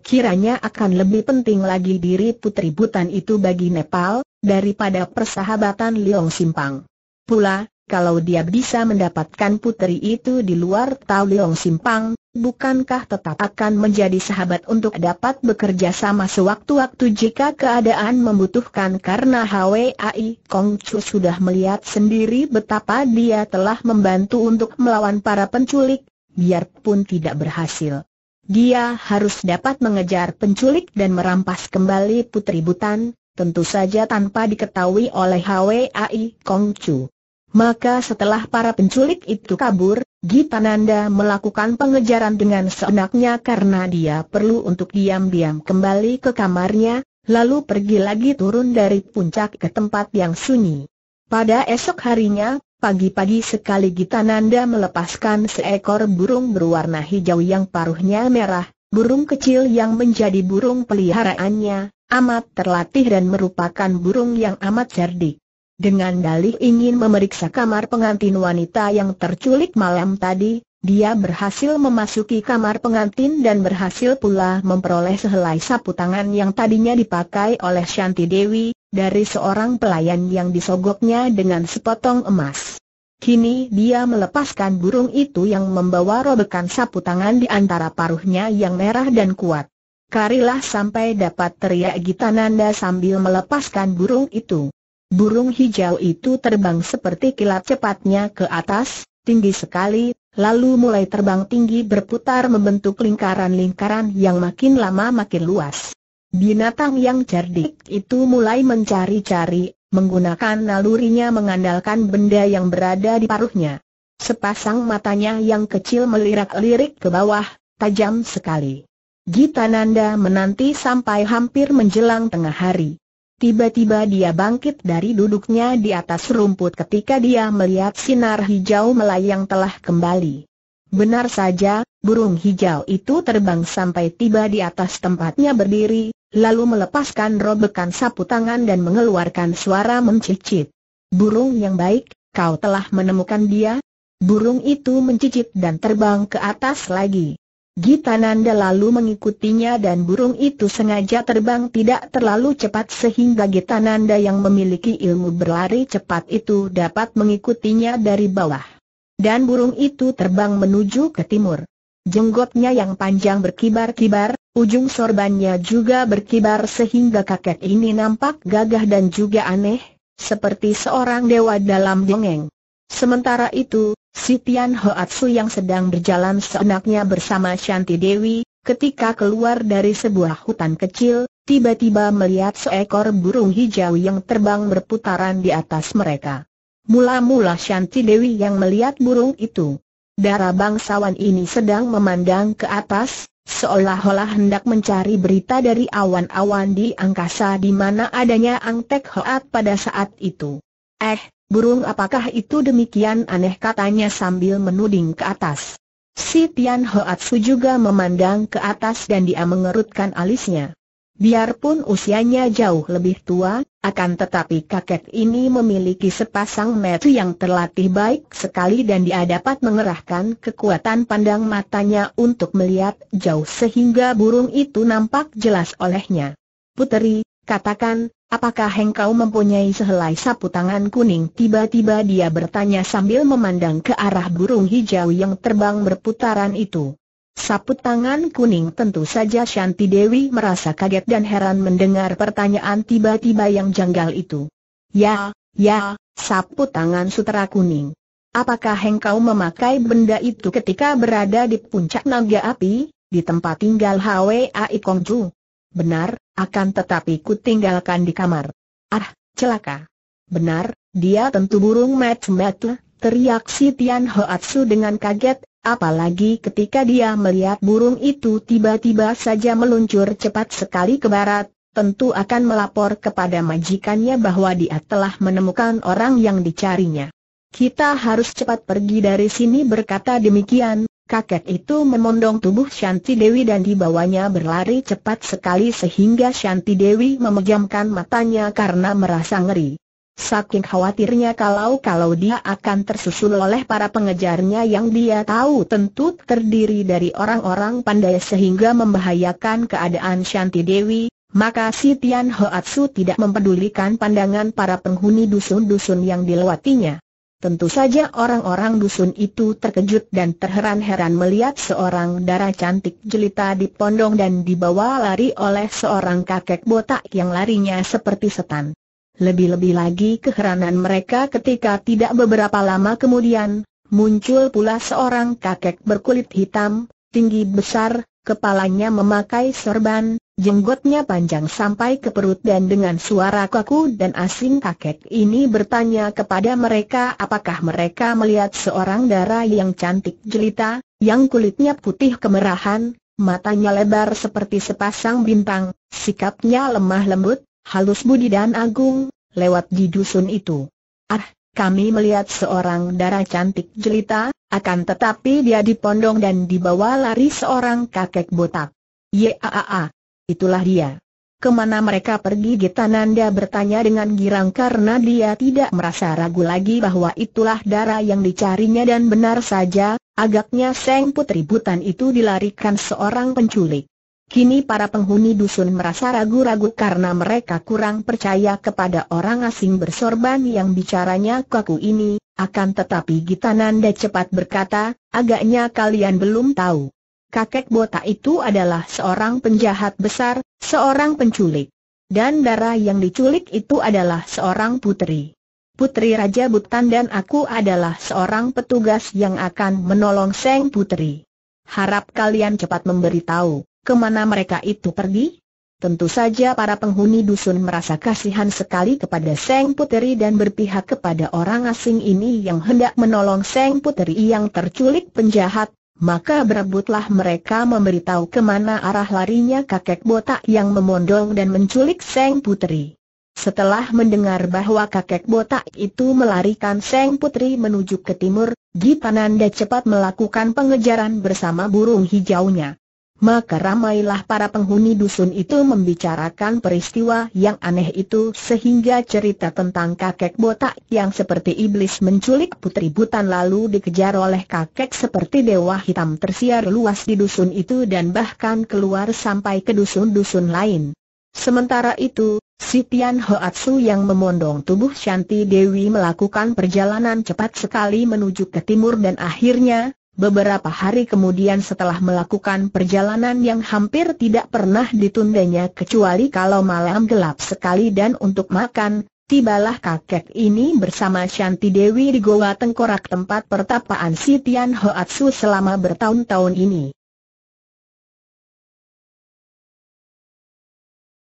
Kiranya akan lebih penting lagi diri Putri Butan itu bagi Nepal, daripada persahabatan Liong Simpang. Pula, kalau dia bisa mendapatkan putri itu di luar Tau Leong Simpang, bukankah tetap akan menjadi sahabat untuk dapat bekerja sama sewaktu-waktu jika keadaan membutuhkan karena HWAI Kong Chu sudah melihat sendiri betapa dia telah membantu untuk melawan para penculik, biarpun tidak berhasil. Dia harus dapat mengejar penculik dan merampas kembali Putri Butan, tentu saja tanpa diketahui oleh HWAI Kong Chu. Maka setelah para penculik itu kabur, Gitananda melakukan pengejaran dengan seenaknya karena dia perlu untuk diam-diam kembali ke kamarnya, lalu pergi lagi turun dari puncak ke tempat yang sunyi. Pada esok harinya, pagi-pagi sekali Gitananda melepaskan seekor burung berwarna hijau yang paruhnya merah, burung kecil yang menjadi burung peliharaannya, amat terlatih dan merupakan burung yang amat cerdik. Dengan dalih ingin memeriksa kamar pengantin wanita yang terculik malam tadi, dia berhasil memasuki kamar pengantin dan berhasil pula memperoleh sehelai sapu tangan yang tadinya dipakai oleh Shanti Dewi, dari seorang pelayan yang disogoknya dengan sepotong emas. Kini dia melepaskan burung itu yang membawa robekan sapu tangan di antara paruhnya yang merah dan kuat. Karilah sampai dapat teriak Gitananda sambil melepaskan burung itu. Burung hijau itu terbang seperti kilat cepatnya ke atas, tinggi sekali, lalu mulai terbang tinggi berputar membentuk lingkaran-lingkaran yang makin lama makin luas. Binatang yang cerdik itu mulai mencari-cari, menggunakan nalurinya mengandalkan benda yang berada di paruhnya. Sepasang matanya yang kecil melirik-lirik ke bawah, tajam sekali. Gita Nanda menanti sampai hampir menjelang tengah hari. Tiba-tiba dia bangkit dari duduknya di atas rumput ketika dia melihat sinar hijau melayang telah kembali. Benar saja, burung hijau itu terbang sampai tiba di atas tempatnya berdiri, lalu melepaskan robekan sapu tangan dan mengeluarkan suara mencicit. Burung yang baik, kau telah menemukan dia? Burung itu mencicit dan terbang ke atas lagi. Gita Nanda lalu mengikutinya dan burung itu sengaja terbang tidak terlalu cepat sehingga Gita Nanda yang memiliki ilmu berlari cepat itu dapat mengikutinya dari bawah. Dan burung itu terbang menuju ke timur. Jenggotnya yang panjang berkibar-kibar, ujung sorbannya juga berkibar sehingga kakek ini nampak gagah dan juga aneh, seperti seorang dewa dalam dongeng. Sementara itu, Si Tian Hoatsu yang sedang berjalan seenaknya bersama Shanti Dewi, ketika keluar dari sebuah hutan kecil, tiba-tiba melihat seekor burung hijau yang terbang berputaran di atas mereka. Mula-mula Shanti Dewi yang melihat burung itu. Darah bangsawan ini sedang memandang ke atas, seolah-olah hendak mencari berita dari awan-awan di angkasa di mana adanya Angtek Hoat pada saat itu. Eh, Burung apakah itu demikian aneh katanya sambil menuding ke atas. Si Tian Hoatsu juga memandang ke atas dan dia mengerutkan alisnya. Biarpun usianya jauh lebih tua, akan tetapi kakek ini memiliki sepasang mata yang terlatih baik sekali dan dia dapat mengerahkan kekuatan pandang matanya untuk melihat jauh sehingga burung itu nampak jelas olehnya. Puteri, katakan, Apakah engkau mempunyai sehelai sapu tangan kuning? Tiba-tiba dia bertanya sambil memandang ke arah burung hijau yang terbang berputaran itu. Sapu tangan kuning tentu saja Shanti Dewi merasa kaget dan heran mendengar pertanyaan tiba-tiba yang janggal itu. Ya, ya, sapu tangan sutera kuning. Apakah engkau memakai benda itu ketika berada di puncak naga api, di tempat tinggal Hwa Ikongju? Benar, akan tetapi ku tinggalkan di kamar. Ah, celaka. Benar, dia tentu burung met-met, teriak si Tian Hoatsu dengan kaget, apalagi ketika dia melihat burung itu tiba-tiba saja meluncur cepat sekali ke barat, tentu akan melapor kepada majikannya bahwa dia telah menemukan orang yang dicarinya. Kita harus cepat pergi dari sini berkata demikian, Kakek itu memondong tubuh Shanti Dewi dan dibawanya berlari cepat sekali sehingga Shanti Dewi memejamkan matanya karena merasa ngeri. Saking khawatirnya kalau-kalau dia akan tersusul oleh para pengejarnya yang dia tahu tentu terdiri dari orang-orang pandai sehingga membahayakan keadaan Shanti Dewi, maka si Tian Hoatsu tidak mempedulikan pandangan para penghuni dusun-dusun yang dilewatinya. Tentu saja orang-orang dusun itu terkejut dan terheran-heran melihat seorang darah cantik jelita dipondong dan dibawa lari oleh seorang kakek botak yang larinya seperti setan. Lebih-lebih lagi keheranan mereka ketika tidak beberapa lama kemudian, muncul pula seorang kakek berkulit hitam, tinggi besar, kepalanya memakai sorban, jenggotnya panjang sampai ke perut dan dengan suara kaku dan asing kakek ini bertanya kepada mereka apakah mereka melihat seorang darah yang cantik jelita, yang kulitnya putih kemerahan, matanya lebar seperti sepasang bintang, sikapnya lemah lembut, halus budi dan agung, lewat di dusun itu. Ah, kami melihat seorang darah cantik jelita, akan tetapi dia dipondong dan dibawa lari seorang kakek botak. Yaa, itulah dia. Ke mana mereka pergi Gitananda bertanya dengan girang karena dia tidak merasa ragu lagi bahwa itulah darah yang dicarinya dan benar saja, agaknya Seng Putri Butan itu dilarikan seorang penculik. Kini para penghuni dusun merasa ragu-ragu karena mereka kurang percaya kepada orang asing bersorban yang bicaranya kaku ini, akan tetapi Gitananda cepat berkata, agaknya kalian belum tahu kakek botak itu adalah seorang penjahat besar, seorang penculik. Dan darah yang diculik itu adalah seorang putri. Putri Raja Butan dan aku adalah seorang petugas yang akan menolong Seng Putri. Harap kalian cepat memberitahu, ke mana mereka itu pergi? Tentu saja para penghuni dusun merasa kasihan sekali kepada Seng Putri dan berpihak kepada orang asing ini yang hendak menolong Seng Putri yang terculik penjahat, maka berebutlah mereka memberitahu ke mana arah larinya kakek botak yang memondong dan menculik Seng Putri. Setelah mendengar bahwa kakek botak itu melarikan Seng Putri menuju ke timur, Gitananda cepat melakukan pengejaran bersama burung hijaunya. Maka ramailah para penghuni dusun itu membicarakan peristiwa yang aneh itu sehingga cerita tentang kakek botak yang seperti iblis menculik putri butan lalu dikejar oleh kakek seperti dewa hitam tersiar luas di dusun itu dan bahkan keluar sampai ke dusun-dusun lain. Sementara itu, Sitian Hoatsu yang memondong tubuh Shanti Dewi melakukan perjalanan cepat sekali menuju ke timur dan akhirnya, Beberapa hari kemudian setelah melakukan perjalanan yang hampir tidak pernah ditundanya kecuali kalau malam gelap sekali dan untuk makan, tibalah kakek ini bersama Shanti Dewi di Goa Tengkorak tempat pertapaan Sitian Hoatsu selama bertahun-tahun ini.